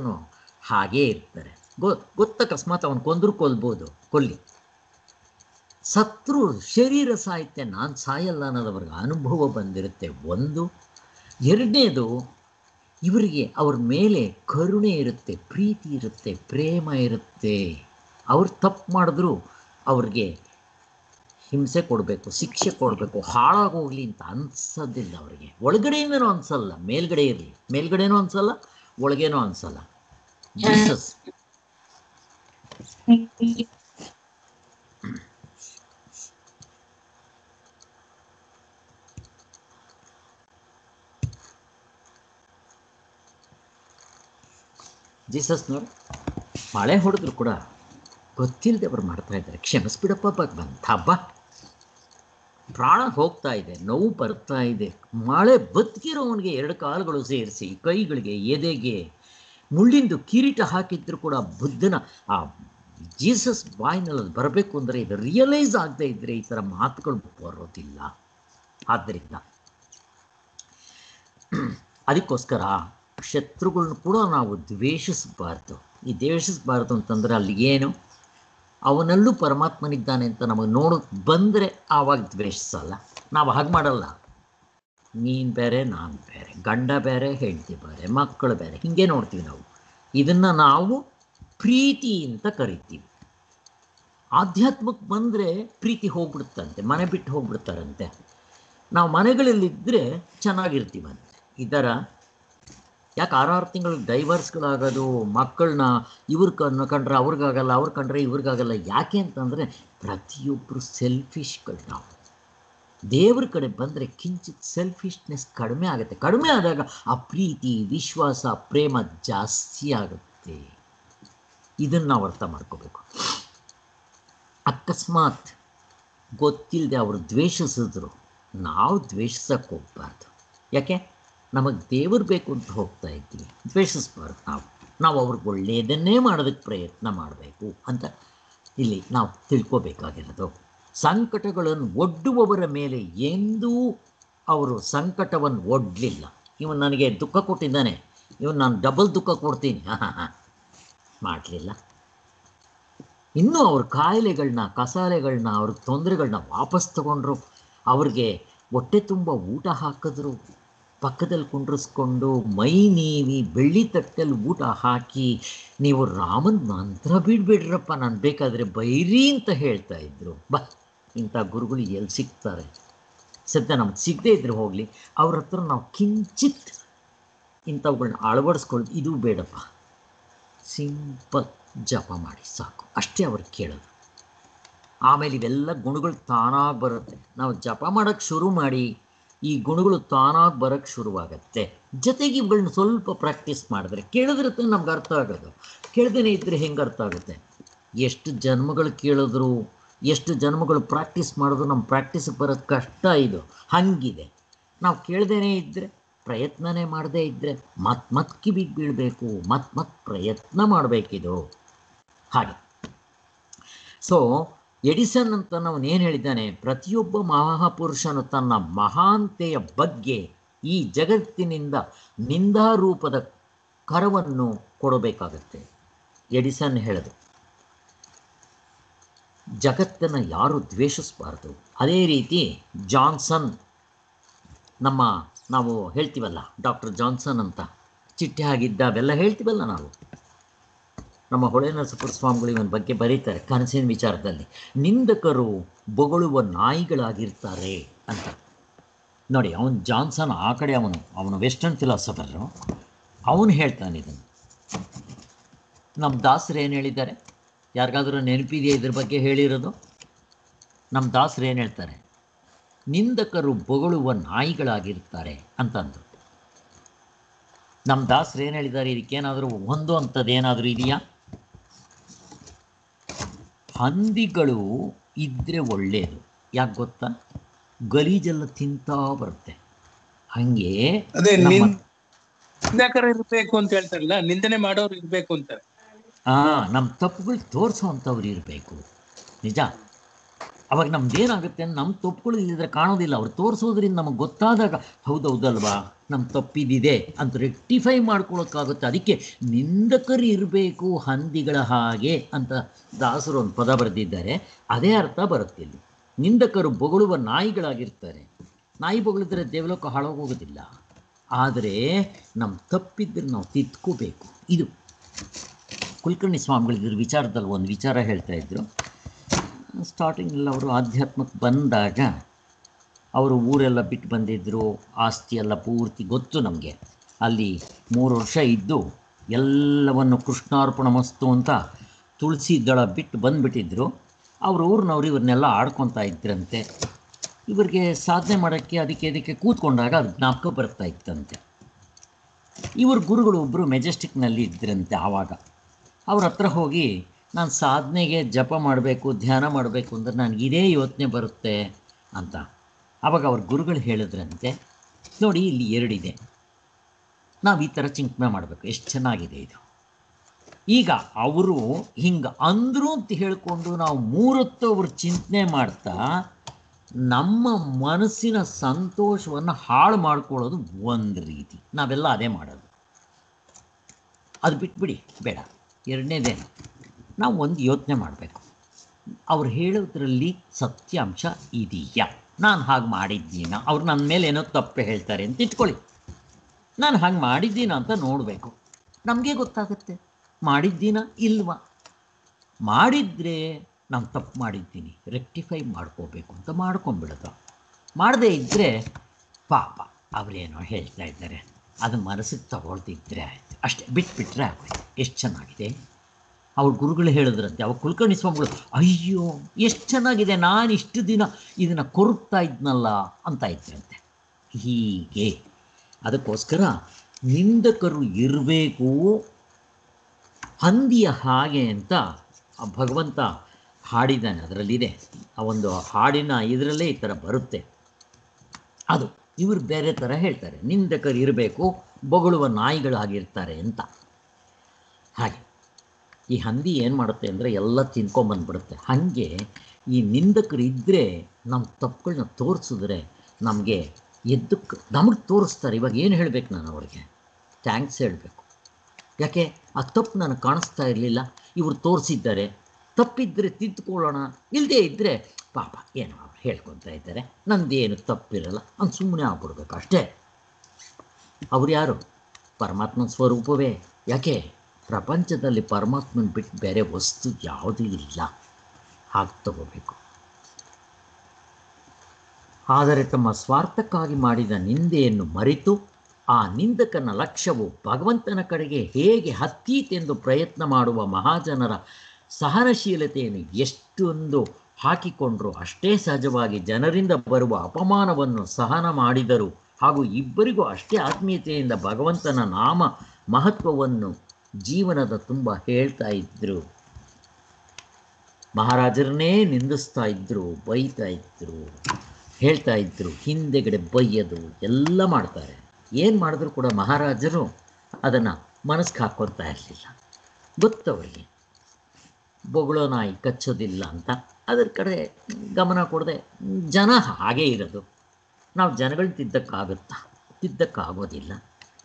ಹಾಗೇ ಇರ್ತಾರೆ. ಗೊ ಗೊತ್ತ ಅಕಸ್ಮಾತ್ ಅವನು ಕೊಂದ್ರು ಕೊಲ್ಬೋದು ಕೊಲ್ಲಿ. ಸತ್ರು ಶರೀರ ಸಾಹಿತ್ಯ ನಾನು ಸಾಯಲ್ಲ ಅನ್ನೋದವ್ರಿಗೆ ಅನುಭವ ಬಂದಿರುತ್ತೆ ಒಂದು. ಎರಡನೇದು ಇವರಿಗೆ ಅವ್ರ ಮೇಲೆ ಕರುಣೆ ಇರುತ್ತೆ ಪ್ರೀತಿ ಇರುತ್ತೆ ಪ್ರೇಮ ಇರುತ್ತೆ. ಅವ್ರು ತಪ್ಪು ಮಾಡಿದ್ರು ಅವ್ರಿಗೆ ಹಿಂಸೆ ಕೊಡಬೇಕು ಶಿಕ್ಷೆ ಕೊಡಬೇಕು ಹಾಳಾಗೋಗ್ಲಿ ಅಂತ ಅನ್ಸೋದಿಲ್ಲ ಅವರಿಗೆ. ಒಳಗಡೆಯಿಂದನೂ ಅನ್ಸಲ್ಲ ಮೇಲ್ಗಡೆ ಇರಲಿ. ಮೇಲ್ಗಡೆನೂ ಅನ್ಸಲ್ಲ ಒಳಗೇನೂ ಅನ್ಸಲ್ಲ. ಜೀಸಸ್ ಜೀಸಸ್ ನೋಡಿ ಮಳೆ ಹೊಡೆದ್ರು ಕೂಡ ಗೊತ್ತಿಲ್ಲದೆ ಅವ್ರು ಮಾಡ್ತಾ ಇದ್ದಾರೆ. ಕ್ಷಮಿಸ್ಬಿಡಪ್ಪ ಬಂತ ಹಬ್ಬ ಪ್ರಾಣ ಹೋಗ್ತಾ ಇದೆ, ನೋವು ಬರ್ತಾ ಇದೆ. ಮಳೆ ಬದುಕಿರೋವನಿಗೆ ಎರಡು ಕಾಲುಗಳು ಸೇರಿಸಿ, ಕೈಗಳಿಗೆ ಎದೆಗೆ ಮುಳ್ಳಿಂದು ಕಿರೀಟ ಹಾಕಿದ್ರು ಕೂಡ ಬುದ್ಧನ ಆ ಜೀಸಸ್ ಬಾಯಿನಲ್ಲಿ ಅದು ಬರಬೇಕು ಅಂದರೆ ಇದು ರಿಯಲೈಸ್ ಆಗದೆ ಇದ್ದರೆ ಈ ಥರ ಮಾತುಗಳು ಬರೋದಿಲ್ಲ. ಆದ್ದರಿಂದ ಅದಕ್ಕೋಸ್ಕರ ಶತ್ರುಗಳನ್ನ ಕೂಡ ನಾವು ದ್ವೇಷಿಸಬಾರ್ದು. ಈ ದ್ವೇಷಿಸಬಾರ್ದು ಅಂತಂದರೆ ಅಲ್ಲಿ ಏನು? ಅವನಲ್ಲೂ ಪರಮಾತ್ಮನಿದ್ದಾನೆ ಅಂತ ನಮಗೆ ನೋಡೋಕ್ಕೆ ಬಂದರೆ ಆವಾಗ ದ್ವೇಷಿಸಲ್ಲ. ನಾವು ಹಾಗೆ ಮಾಡಲ್ಲ. ನೀನು ಬೇರೆ, ನಾನು ಬೇರೆ, ಗಂಡ ಬೇರೆ, ಹೆಂಡತಿ ಬೇರೆ, ಮಕ್ಕಳು ಬೇರೆ, ಹೀಗೆ ನೋಡ್ತೀವಿ ನಾವು. ಇದನ್ನು ನಾವು ಪ್ರೀತಿ ಅಂತ ಕರಿತೀವಿ. ಆಧ್ಯಾತ್ಮಕ್ಕೆ ಬಂದರೆ ಪ್ರೀತಿ ಹೋಗ್ಬಿಡುತ್ತಂತೆ ಮನೆ ಬಿಟ್ಟು ಹೋಗ್ಬಿಡ್ತಾರಂತೆ. ನಾವು ಮನೆಗಳಲ್ಲಿದ್ದರೆ ಚೆನ್ನಾಗಿರ್ತೀವಂತೆ ಇದರ ಯಾಕೆ ಆರಾರು ತಿಂಗಳು ಡೈವರ್ಸ್ಗಳಾಗೋದು ಮಕ್ಕಳನ್ನ ಇವ್ರ ಕಣ್ಣು ಕಂಡ್ರೆ ಅವ್ರಿಗಾಗಲ್ಲ, ಅವ್ರು ಕಂಡ್ರೆ ಇವ್ರಿಗಾಗಲ್ಲ, ಯಾಕೆ ಅಂತಂದರೆ ಪ್ರತಿಯೊಬ್ಬರು ಸೆಲ್ಫಿಶ್ಗಳು ನಾವು. ದೇವ್ರ ಕಡೆ ಬಂದರೆ ಕಿಂಚಿತ್ ಸೆಲ್ಫಿಶ್ನೆಸ್ ಕಡಿಮೆ ಆಗುತ್ತೆ. ಕಡಿಮೆ ಆದಾಗ ಆ ಪ್ರೀತಿ, ವಿಶ್ವಾಸ, ಪ್ರೇಮ ಜಾಸ್ತಿ ಆಗುತ್ತೆ. ಇದನ್ನು ನಾವು ಅರ್ಥ ಮಾಡ್ಕೋಬೇಕು. ಅಕಸ್ಮಾತ್ ಗೊತ್ತಿಲ್ಲದೆ ಅವರು ದ್ವೇಷಿಸಿದ್ರು, ನಾವು ದ್ವೇಷಿಸಕ್ಕೆ ಹೋಗ್ಬಾರ್ದು. ಯಾಕೆ? ನಮಗೆ ದೇವರು ಬೇಕು ಅಂತ ಹೋಗ್ತಾ ಇದ್ದೀವಿ ದ್ವೇಷಿಸ್ಬಾರ್ದು ನಾವು. ನಾವು ಅವ್ರಿಗೆ ಒಳ್ಳೆಯದನ್ನೇ ಮಾಡೋದಕ್ಕೆ ಪ್ರಯತ್ನ ಮಾಡಬೇಕು ಅಂತ ಇಲ್ಲಿ ನಾವು ತಿಳ್ಕೋಬೇಕಾಗಿರೋದು. ಸಂಕಟಗಳನ್ನು ಒಡ್ಡುವವರ ಮೇಲೆ ಎಂದೂ ಅವರು ಸಂಕಟವನ್ನು ಒಡ್ಲಿಲ್ಲ. ಇವನು ನನಗೆ ದುಃಖ ಕೊಟ್ಟಿದ್ದಾನೆ, ಇವನು ನಾನು ಡಬಲ್ ದುಃಖ ಕೊಡ್ತೀನಿ. ಹಾಂ ಹಾಂ ಹಾಂ ಮಾಡಲಿಲ್ಲ. ಇನ್ನೂ ಅವ್ರ ಕಾಯಿಲೆಗಳನ್ನ ಕಸಾಲೆಗಳನ್ನ ಅವ್ರ ತೊಂದರೆಗಳನ್ನ ವಾಪಸ್ ತಗೊಂಡ್ರು, ಅವ್ರಿಗೆ ಹೊಟ್ಟೆ ತುಂಬ ಊಟ ಹಾಕಿದ್ರು. ಪಕ್ಕದಲ್ಲಿ ಕುಂಡ್ರಿಸ್ಕೊಂಡು ಮೈ ನೀವಿ, ಬೆಳ್ಳಿ ತಟ್ಟಲ್ಲಿ ಊಟ ಹಾಕಿ, ನೀವು ರಾಮನ ನಂತರ ಬಿಡ್ಬಿಡ್ರಪ್ಪ, ನಾನು ಬೇಕಾದರೆ ಬೈರಿ ಅಂತ ಹೇಳ್ತಾ ಇದ್ರು. ಬಾ, ಇಂಥ ಗುರುಗಳು ಎಲ್ಲಿ ಸಿಗ್ತಾರೆ? ಸದ್ಯ ನಮ್ಗೆ ಸಿಗದೇ ಇದ್ರೆ ಹೋಗಲಿ. ಅವ್ರ ಹತ್ರ ನಾವು ಕಿಂಚಿತ್ ಇಂಥವುಗಳನ್ನ ಅಳವಡಿಸ್ಕೊಳ್ಳೋದು ಇದು ಬೇಡಪ್ಪ. ಸಿಂಪಲ್ ಜಪ ಮಾಡಿ ಸಾಕು. ಅಷ್ಟೇ ಅವ್ರು ಕೇಳೋದು. ಆಮೇಲೆ ಇವೆಲ್ಲ ಗುಣಗಳು ತಾನಾಗಿ ಬರುತ್ತೆ. ನಾವು ಜಪ ಮಾಡೋಕ್ಕೆ ಶುರು ಮಾಡಿ, ಈ ಗುಣಗಳು ತಾನಾಗಿ ಬರೋಕ್ಕೆ ಶುರುವಾಗತ್ತೆ. ಜೊತೆಗೆ ಇವುಗಳನ್ನ ಸ್ವಲ್ಪ ಪ್ರಾಕ್ಟೀಸ್ ಮಾಡಿದ್ರೆ ಕೇಳಿದ್ರೆ ನಮ್ಗೆ ಅರ್ಥ ಆಗೋದು. ಕೇಳ್ದೇನೆ ಇದ್ದರೆ ಹೆಂಗೆ ಅರ್ಥ ಆಗುತ್ತೆ? ಎಷ್ಟು ಜನ್ಮಗಳು ಕೇಳಿದ್ರು, ಎಷ್ಟು ಜನ್ಮಗಳು ಪ್ರಾಕ್ಟೀಸ್ ಮಾಡಿದ್ರು ನಮ್ಮ ಪ್ರಾಕ್ಟೀಸಿಗೆ ಬರೋದು ಕಷ್ಟ ಇದು. ಹಂಗಿದೆ. ನಾವು ಕೇಳ್ದೇನೆ ಇದ್ದರೆ ಪ್ರಯತ್ನನೇ ಮಾಡದೇ ಇದ್ದರೆ ಮತ್ ಮತ್ ಕಿವಿಗೆ ಬೀಳಬೇಕು, ಮತ್ ಮತ್ ಪ್ರಯತ್ನ ಮಾಡಬೇಕಿದು. ಹಾಗೆ. ಸೊ ಎಡಿಸನ್ ಅಂತ ಅವನು ಏನು ಹೇಳಿದ್ದಾನೆ? ಪ್ರತಿಯೊಬ್ಬ ಮಹಾಪುರುಷನು ತನ್ನ ಮಹಾಂತೆಯ ಬಗ್ಗೆ ಈ ಜಗತ್ತಿನಿಂದ ನಿಂದಾರೂಪದ ಕರವನ್ನು ಕೊಡಬೇಕಾಗತ್ತೆ. ಎಡಿಸನ್ ಹೇಳಿದ್ರು ಜಗತ್ತನ್ನು ಯಾರು ದ್ವೇಷಿಸಬಾರ್ದು? ಅದೇ ರೀತಿ ಜಾನ್ಸನ್ ನಮ್ಮ ನಾವು ಹೇಳ್ತೀವಲ್ಲ, ಡಾಕ್ಟರ್ ಜಾನ್ಸನ್ ಅಂತ. ಚಿಟ್ಟೆ ಆಗಿದ್ದ ಅವೆಲ್ಲ ಹೇಳ್ತೀವಲ್ಲ ನಾವು. ನಮ್ಮ ಹೊಳೆನರಸಪುರ ಸ್ವಾಮಿಗಳು ಇವನ ಬಗ್ಗೆ ಬರೀತಾರೆ, ಕನಸಿನ ವಿಚಾರದಲ್ಲಿ. ನಿಂದಕರು ಬೊಗಳುವ ನಾಯಿಗಳಾಗಿರ್ತಾರೆ ಅಂತ. ನೋಡಿ, ಅವನು ಜಾನ್ಸನ್ ಆ ಕಡೆ ಅವನು ಅವನು ವೆಸ್ಟರ್ನ್ ಫಿಲಾಸಫರು. ಅವನು ಹೇಳ್ತಾನೆ ಇದನ್ನು. ನಮ್ಮ ದಾಸರು ಏನು ಹೇಳಿದ್ದಾರೆ? ಯಾರಿಗಾದರೂ ನೆನಪಿದೆಯಾ ಇದ್ರ ಬಗ್ಗೆ ಹೇಳಿರೋದು? ನಮ್ಮ ದಾಸರು ಏನು ಹೇಳ್ತಾರೆ? ನಿಂದಕರು ಬೊಗಳುವ ನಾಯಿಗಳಾಗಿರ್ತಾರೆ ಅಂತಂದರು. ನಮ್ಮ ದಾಸರು ಏನು ಹೇಳಿದ್ದಾರೆ ಇದಕ್ಕೇನಾದರೂ ಒಂದು ಅಂಥದ್ದೇನಾದರೂ ಇದೆಯಾ? ಹಂದಿಗಳು ಇದ್ದರೆ ಒಳ್ಳೆಯದು ಯಾಕೆ ಗೊತ್ತಾ? ಗಲೀಜೆಲ್ಲ ತಿಂತಾ ಬರುತ್ತೆ. ಹಂಗೆ ಅದೇ ನಿಂದಕರ ಇರ್ಬೇಕು ಅಂತ ಹೇಳ್ತಾರಲ್ಲ ನಿಂದನೆ ಮಾಡೋರು ಇರಬೇಕು ಅಂತ. ಆ ನಮ್ಮ ತಪ್ಪುಗಳು ತೋರಿಸುವಂಥವ್ರು ಇರಬೇಕು. ನಿಜ? ಅವಾಗ ನಮ್ದೇನಾಗುತ್ತೆ ನಮ್ಮ ತಪ್ಪುಗಳು ಇಲ್ಲಿದ್ರೆ ಕಾಣೋದಿಲ್ಲ. ಅವ್ರು ತೋರಿಸೋದ್ರಿಂದ ನಮಗೆ ಗೊತ್ತಾದಾಗ ಹೌದೌದಲ್ವಾ ನಮ್ಮ ತಪ್ಪಿದಿದೆ ಅಂತ ರೆಕ್ಟಿಫೈ ಮಾಡ್ಕೊಳ್ಳೋಕ್ಕಾಗುತ್ತೆ ಅದಕ್ಕೆ ನಿಂದಕರು ಇರಬೇಕು ಹಂದಿಗಳ ಹಾಗೆ ಅಂತ ದಾಸರು ಒಂದು ಪದ ಬರೆದಿದ್ದಾರೆ. ಅದೇ ಅರ್ಥ ಬರುತ್ತೆ ಇಲ್ಲಿ. ನಿಂದಕರು ಬೊಗಳುವ ನಾಯಿಗಳಾಗಿರ್ತಾರೆ. ನಾಯಿ ಬೊಗಳಿದ್ರೆ ದೇವಲೋಕ ಹಾಳಾಗೋಗೋದಿಲ್ಲ. ಆದರೆ ನಮ್ಮ ತಪ್ಪಿದ್ರೆ ನಾವು ತಿದ್ಕೋಬೇಕು ಇದು ಕುಲಕರ್ಣಿ ಸ್ವಾಮಿಗಳಿದ್ರ ವಿಚಾರದಲ್ಲಿ ಒಂದು ವಿಚಾರ ಹೇಳ್ತಾ ಇದ್ರು. ಸ್ಟಾರ್ಟಿಂಗಲ್ಲಿ ಅವರು ಆಧ್ಯಾತ್ಮಕ್ಕೆ ಬಂದಾಗ ಅವರು ಊರೆಲ್ಲ ಬಿಟ್ಟು ಬಂದಿದ್ದರು ಆಸ್ತಿ ಎಲ್ಲ ಪೂರ್ತಿ ಗೊತ್ತು ನಮಗೆ. ಅಲ್ಲಿ ಮೂರು ವರ್ಷ ಇದ್ದು ಎಲ್ಲವನ್ನು ಕೃಷ್ಣಾರ್ಪಣ ಮಸ್ತು ಅಂತ ತುಳಸಿ ದಳ ಬಿಟ್ಟು ಬಂದುಬಿಟ್ಟಿದ್ರು. ಅವ್ರ ಊರಿನವ್ರು ಇವ್ರನ್ನೆಲ್ಲ ಆಡ್ಕೊತಾ ಇದ್ರಂತೆ. ಇವರಿಗೆ ಸಾಧನೆ ಮಾಡೋಕ್ಕೆ ಅದಕ್ಕೆ ಇದಕ್ಕೆ ಕೂತ್ಕೊಂಡಾಗ ಅದು ಜ್ಞಾಪಕ ಬರ್ತಾ ಇತ್ತಂತೆ. ಇವ್ರ ಗುರುಗಳು ಒಬ್ಬರು ಮೆಜೆಸ್ಟಿಕ್ನಲ್ಲಿ ಇದ್ರಂತೆ ಆವಾಗ. ಅವ್ರ ಹತ್ರ ಹೋಗಿ ನಾನು ಸಾಧನೆಗೆ ಜಪ ಮಾಡಬೇಕು, ಧ್ಯಾನ ಮಾಡಬೇಕು ಅಂದರೆ ನನಗೆ ಇದೇ ಯೋಚನೆ ಬರುತ್ತೆ ಅಂತ. ಆವಾಗ ಅವ್ರ ಗುರುಗಳು ಹೇಳಿದ್ರಂತೆ, ನೋಡಿ ಇಲ್ಲಿ ಎರಡಿದೆ. ನಾವು ಈ ಥರ ಚಿಂತನೆ ಮಾಡಬೇಕು, ಎಷ್ಟು ಚೆನ್ನಾಗಿದೆ ಇದು. ಈಗ ಅವರು ಹಿಂಗೆ ಅಂದರು ಅಂತ ಹೇಳಿಕೊಂಡು ನಾವು ಮೂರತ್ತು ಅವರು ಚಿಂತನೆ ಮಾಡ್ತಾ, ನಮ್ಮ ಮನಸ್ಸಿನ ಸಂತೋಷವನ್ನು ಹಾಳು ಮಾಡ್ಕೊಳ್ಳೋದು ಒಂದು ರೀತಿ. ನಾವೆಲ್ಲ ಅದೇ ಮಾಡೋದು. ಅದು ಬಿಟ್ಬಿಡಿ, ಬೇಡ. ಎರಡನೇದೇನು? ನಾವು ಒಂದು ಯೋಚನೆ ಮಾಡಬೇಕು. ಅವ್ರು ಹೇಳೋದ್ರಲ್ಲಿ ಸತ್ಯಾಂಶ ಇದೆಯಾ? ನಾನು ಹಾಗೆ ಮಾಡಿದ್ದೀನ? ಅವ್ರು ನನ್ನ ಮೇಲೆ ಏನೋ ತಪ್ಪು ಹೇಳ್ತಾರೆ ಅಂತ ಇಟ್ಕೊಳ್ಳಿ. ನಾನು ಹಾಗೆ ಮಾಡಿದ್ದೀನ ಅಂತ ನೋಡಬೇಕು. ನಮಗೆ ಗೊತ್ತಾಗುತ್ತೆ. ಮಾಡಿದ್ದೀನ ಇಲ್ವಾ? ಮಾಡಿದರೆ ನಾನು ತಪ್ಪು ಮಾಡಿದ್ದೀನಿ. ರೆಕ್ಟಿಫೈ ಮಾಡ್ಕೋಬೇಕು ಅಂತ ಮಾಡ್ಕೊಂಬಿಡೋದು ಮಾಡದೇ ಇದ್ದರೆ ಪಾಪ. ಅವರೇನೋ ಹೇಳ್ತಾ ಇದ್ದಾರೆ. ಅದು ಮನಸ್ಸಿಗೆ ತಗೊಳ್ತಿದ್ರೆ ಆಯಿತು. ಅಷ್ಟೇ. ಬಿಟ್ಬಿಟ್ರೆ ಆಗೋಯ್ತು. ಎಷ್ಟು ಚೆನ್ನಾಗಿದೆ? ಅವ್ರ ಗುರುಗಳು ಹೇಳಿದ್ರಂತೆ ಅವಾಗ ಕುಲಕರ್ಣಿ ಸ್ವಾಮಿಗಳು ಅಯ್ಯೋ, ಎಷ್ಟು ಚೆನ್ನಾಗಿದೆ, ನಾನು ಇಷ್ಟು ದಿನ ಇದನ್ನು ಕೊರುಕ್ತಾ ಇದ್ನಲ್ಲ ಅಂತ ಇದ್ರಂತೆ. ಹೀಗೆ. ಅದಕ್ಕೋಸ್ಕರ ನಿಂದಕರು ಇರಬೇಕು ಹಂದಿಯ ಹಾಗೆ ಅಂತ ಭಗವಂತ ಹಾಡಿದ್ದಾನೆ, ಅದರಲ್ಲಿದೆ. ಆ ಒಂದು ಹಾಡಿನ ಇದರಲ್ಲೇ ಈ ಥರ ಬರುತ್ತೆ. ಅದು ಇವರು ಬೇರೆ ಥರ ಹೇಳ್ತಾರೆ, ನಿಂದಕರು ಇರಬೇಕು, ಬೊಗಳುವ ನಾಯಿಗಳಾಗಿರ್ತಾರೆ ಅಂತ. ಹಾಗೆ. ಈ ಹಂದಿ ಏನು ಮಾಡುತ್ತೆ ಅಂದರೆ ಎಲ್ಲ ತಿನ್ಕೊಂಬಂದ್ಬಿಡುತ್ತೆ ಹಾಗೆ ಈ ನಿಂದಕರು ಇದ್ದರೆ ನಮ್ಮ ತಪ್ಪುಗಳನ್ನ ತೋರಿಸಿದ್ರೆ ನಮಗೆ ಎದ್ದಕ್ಕೆ ನಮಗೆ ತೋರಿಸ್ತಾರೆ. ಇವಾಗ ಏನು ಹೇಳಬೇಕು ನಾನು ಅವ್ರಿಗೆ? ಥ್ಯಾಂಕ್ಸ್ ಹೇಳಬೇಕು. ಯಾಕೆ? ಆ ತಪ್ಪು ನನಗೆ ಕಾಣಿಸ್ತಾ ಇರಲಿಲ್ಲ. ಇವರು ತೋರಿಸಿದ್ದಾರೆ. ತಪ್ಪಿದ್ದರೆ ತಿದ್ದುಕೊಳ್ಳೋಣ ಇಲ್ಲದೇ ಇದ್ದರೆ ಪಾಪ ಏನೋ ಅವ್ರು ಹೇಳ್ಕೊತಾ ಇದ್ದಾರೆ. ನಂದೇನು ತಪ್ಪಿರಲ್ಲ. ಅಂತ ಸುಮ್ಮನೆ ಆಗ್ಬಿಡ್ಬೇಕು ಅಷ್ಟೇ. ಅವ್ರು ಯಾರು? ಪರಮಾತ್ಮನ ಸ್ವರೂಪವೇ. ಯಾಕೆ? ಪ್ರಪಂಚದಲ್ಲಿ ಪರಮಾತ್ಮನ ಬಿಟ್ಟು ಬೇರೆ ವಸ್ತು ಯಾವುದೂ ಇಲ್ಲ. ಹಾಗೆ ತಗೋಬೇಕು. ಆದರೆ ತಮ್ಮ ಸ್ವಾರ್ಥಕ್ಕಾಗಿ ಮಾಡಿದ ನಿಂದೆಯನ್ನು ಮರೆತು ಆ ನಿಂದಕನ ಲಕ್ಷ್ಯವು ಭಗವಂತನ ಕಡೆಗೆ ಹೇಗೆ ಹತ್ತೀತೆಂದು ಪ್ರಯತ್ನ ಮಾಡುವ ಮಹಾಜನರ ಸಹನಶೀಲತೆಯನ್ನು ಎಷ್ಟೊಂದು ಹಾಕಿಕೊಂಡರೂ ಅಷ್ಟೇ ಸಹಜವಾಗಿ ಜನರಿಂದ ಬರುವ ಅಪಮಾನವನ್ನು ಸಹನ ಮಾಡಿದರು ಹಾಗೂ ಇಬ್ಬರಿಗೂ ಅಷ್ಟೇ ಆತ್ಮೀಯತೆಯಿಂದ ಭಗವಂತನ ನಾಮ ಮಹತ್ವವನ್ನು ಜೀವನದ ತುಂಬ ಹೇಳ್ತಾ ಇದ್ದರು ಮಹಾರಾಜರನ್ನೇ ನಿಂದಿಸ್ತಾ ಇದ್ದರು ಬೈತಾ ಇದ್ದರು ಹೇಳ್ತಾ ಇದ್ದರು ಹಿಂದೆಗಡೆ ಬೈಯೋದು, ಎಲ್ಲ ಮಾಡ್ತಾರೆ. ಏನು ಮಾಡಿದ್ರು ಕೂಡ ಮಹಾರಾಜರು ಅದನ್ನು ಮನಸ್ಸಿಗೆ ಹಾಕ್ಕೊತಾ ಇರಲಿಲ್ಲ. ಗೊತ್ತವರಿಗೆ. ಬೊಗಳೋ ನಾಯಿ ಕಚ್ಚೋದಿಲ್ಲ ಅಂತ ಅದರ ಕಡೆ ಗಮನ ಕೊಡದೆ ಜನ ಹಾಗೇ ಇರೋದು. ನಾವು ಜನಗಳು ತಿದ್ದಕ್ಕಾಗುತ್ತಾ? ತಿದ್ದಕ್ಕಾಗೋದಿಲ್ಲ.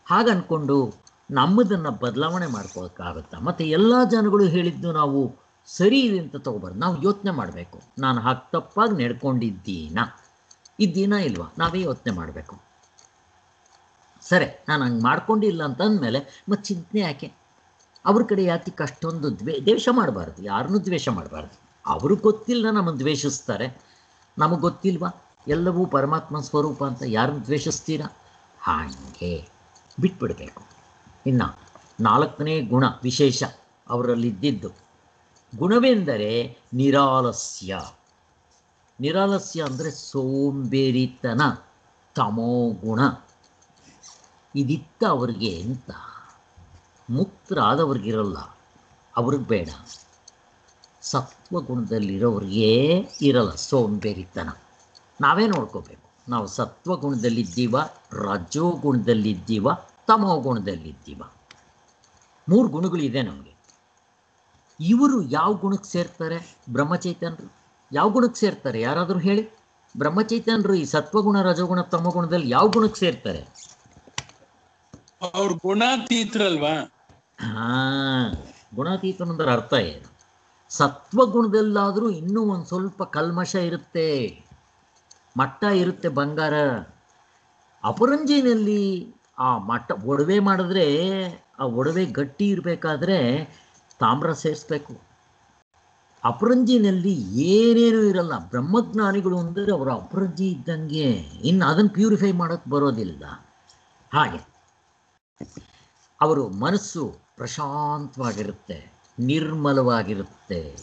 ಹಾಗನ್ಕೊಂಡು ನಮ್ಮದನ್ನು ಬದಲಾವಣೆ ಮಾಡ್ಕೋಕ್ಕಾಗುತ್ತಾ ಮತ್ತು ಎಲ್ಲ ಜನಗಳು ಹೇಳಿದ್ದು ನಾವು ಸರಿ ಇದೆ ಅಂತ ತೊಗೊಬಾರ್ದು. ನಾವು ಯೋಚನೆ ಮಾಡಬೇಕು. ನಾನು ಹಾಗೆ ತಪ್ಪಾಗಿ ನಡ್ಕೊಂಡಿದ್ದೀನಾ? ಇದ್ದೀನಾ ಇಲ್ವಾ? ನಾವೇ ಯೋಚನೆ ಮಾಡಬೇಕು. ಸರಿ, ನಾನು ಹಂಗೆ ಮಾಡ್ಕೊಂಡಿಲ್ಲ ಅಂತ ಅಂತಂದಮೇಲೆ ಮತ್ತು ಚಿಂತನೆ ಯಾಕೆ? ಅವ್ರ ಕಡೆ ಯಾತಿ ಅಷ್ಟೊಂದು ದ್ವೇ, ದ್ವೇಷ ಮಾಡಬಾರ್ದು. ಯಾರನ್ನೂ ದ್ವೇಷ ಮಾಡಬಾರ್ದು. ಅವ್ರಿಗೆ ಗೊತ್ತಿಲ್ಲ ನಮ್ಮನ್ನು ದ್ವೇಷಿಸ್ತಾರೆ. ನಮಗೆ ಗೊತ್ತಿಲ್ವಾ? ಎಲ್ಲವೂ ಪರಮಾತ್ಮ ಸ್ವರೂಪ ಅಂತ ಯಾರನ್ನು ದ್ವೇಷಿಸ್ತೀರಾ? ಹಾಗೆ ಬಿಟ್ಬಿಡಬೇಕು. ಇನ್ನು ನಾಲ್ಕನೇ ಗುಣ ವಿಶೇಷ ಅವರಲ್ಲಿದ್ದಿದ್ದು. ಗುಣವೆಂದರೆ ನಿರಾಲಸ್ಯ. ನಿರಾಲಸ್ಯ ಅಂದರೆ ಸೋಂಬೇರಿತನ, ತಮೋ ಗುಣ. ಇದಿತ್ತ ಅವ್ರಿಗೆ ಎಂತ? ಮುಕ್ತರಾದವ್ರಿಗಿರಲ್ಲ, ಅವ್ರಿಗೆ ಬೇಡ. ಸತ್ವಗುಣದಲ್ಲಿರೋರಿಗೆ ಇರಲ್ಲ ಸೋಂಬೇರಿತನ. ನಾವೇ ನೋಡ್ಕೋಬೇಕು. ನಾವು ಸತ್ವಗುಣದಲ್ಲಿದ್ದೀವ, ರಜೋಗುಣದಲ್ಲಿದ್ದೀವ ತಮೋ ಗುಣದಲ್ಲಿದ್ದೀವ ಮೂರು ಗುಣಗಳಿದೆ ನಮಗೆ. ಇವರು ಯಾವ ಗುಣಕ್ಕೆ ಸೇರ್ತಾರೆ? ಬ್ರಹ್ಮಚೈತನ್ಯರು ಯಾವ ಗುಣಕ್ಕೆ ಸೇರ್ತಾರೆ? ಯಾರಾದರೂ ಹೇಳಿ. ಬ್ರಹ್ಮಚೈತನ್ಯರು ಈ ಸತ್ವಗುಣ ರಜಗುಣ ತಮಗುಣದಲ್ಲಿ ಯಾವ ಗುಣಕ್ಕೆ ಸೇರ್ತಾರೆ? ಅವ್ರ ಗುಣಾತೀತರಲ್ವಾ? ಹಾ ಗುಣಾತೀತ ಅಂದ್ರೆ ಅರ್ಥ ಏನು? ಸತ್ವಗುಣದಲ್ಲಾದರೂ ಇನ್ನೂ ಒಂದು ಸ್ವಲ್ಪ ಕಲ್ಮಶ ಇರುತ್ತೆ. ಮಟ್ಟ ಇರುತ್ತೆ ಬಂಗಾರ. ಅಪರಂಜಿನಲ್ಲಿ ಆ ಮಟ್ಟ, ಒಡವೆ ಮಾಡಿದ್ರೆ, ಆ ಒಡವೆ ಗಟ್ಟಿ ಇರಬೇಕಾದ್ರೆ ತಾಮ್ರ ಸೇರಿಸ್ಬೇಕು. ಅಪರಂಜಿನಲ್ಲಿ ಏನೇನೂ ಇರಲ್ಲ. ಬ್ರಹ್ಮಜ್ಞಾನಿಗಳು ಅಂದರೆ ಅವರ ಅಪರಂಜಿ ಇದ್ದಂಗೆ. ಇನ್ನು ಅದನ್ನು ಪ್ಯೂರಿಫೈ ಮಾಡೋಕ್ಕೆ ಬರೋದಿಲ್ಲ. ಹಾಗೆ. ಅವರು ಮನಸ್ಸು ಪ್ರಶಾಂತವಾಗಿರುತ್ತೆ, ನಿರ್ಮಲವಾಗಿರುತ್ತೆ.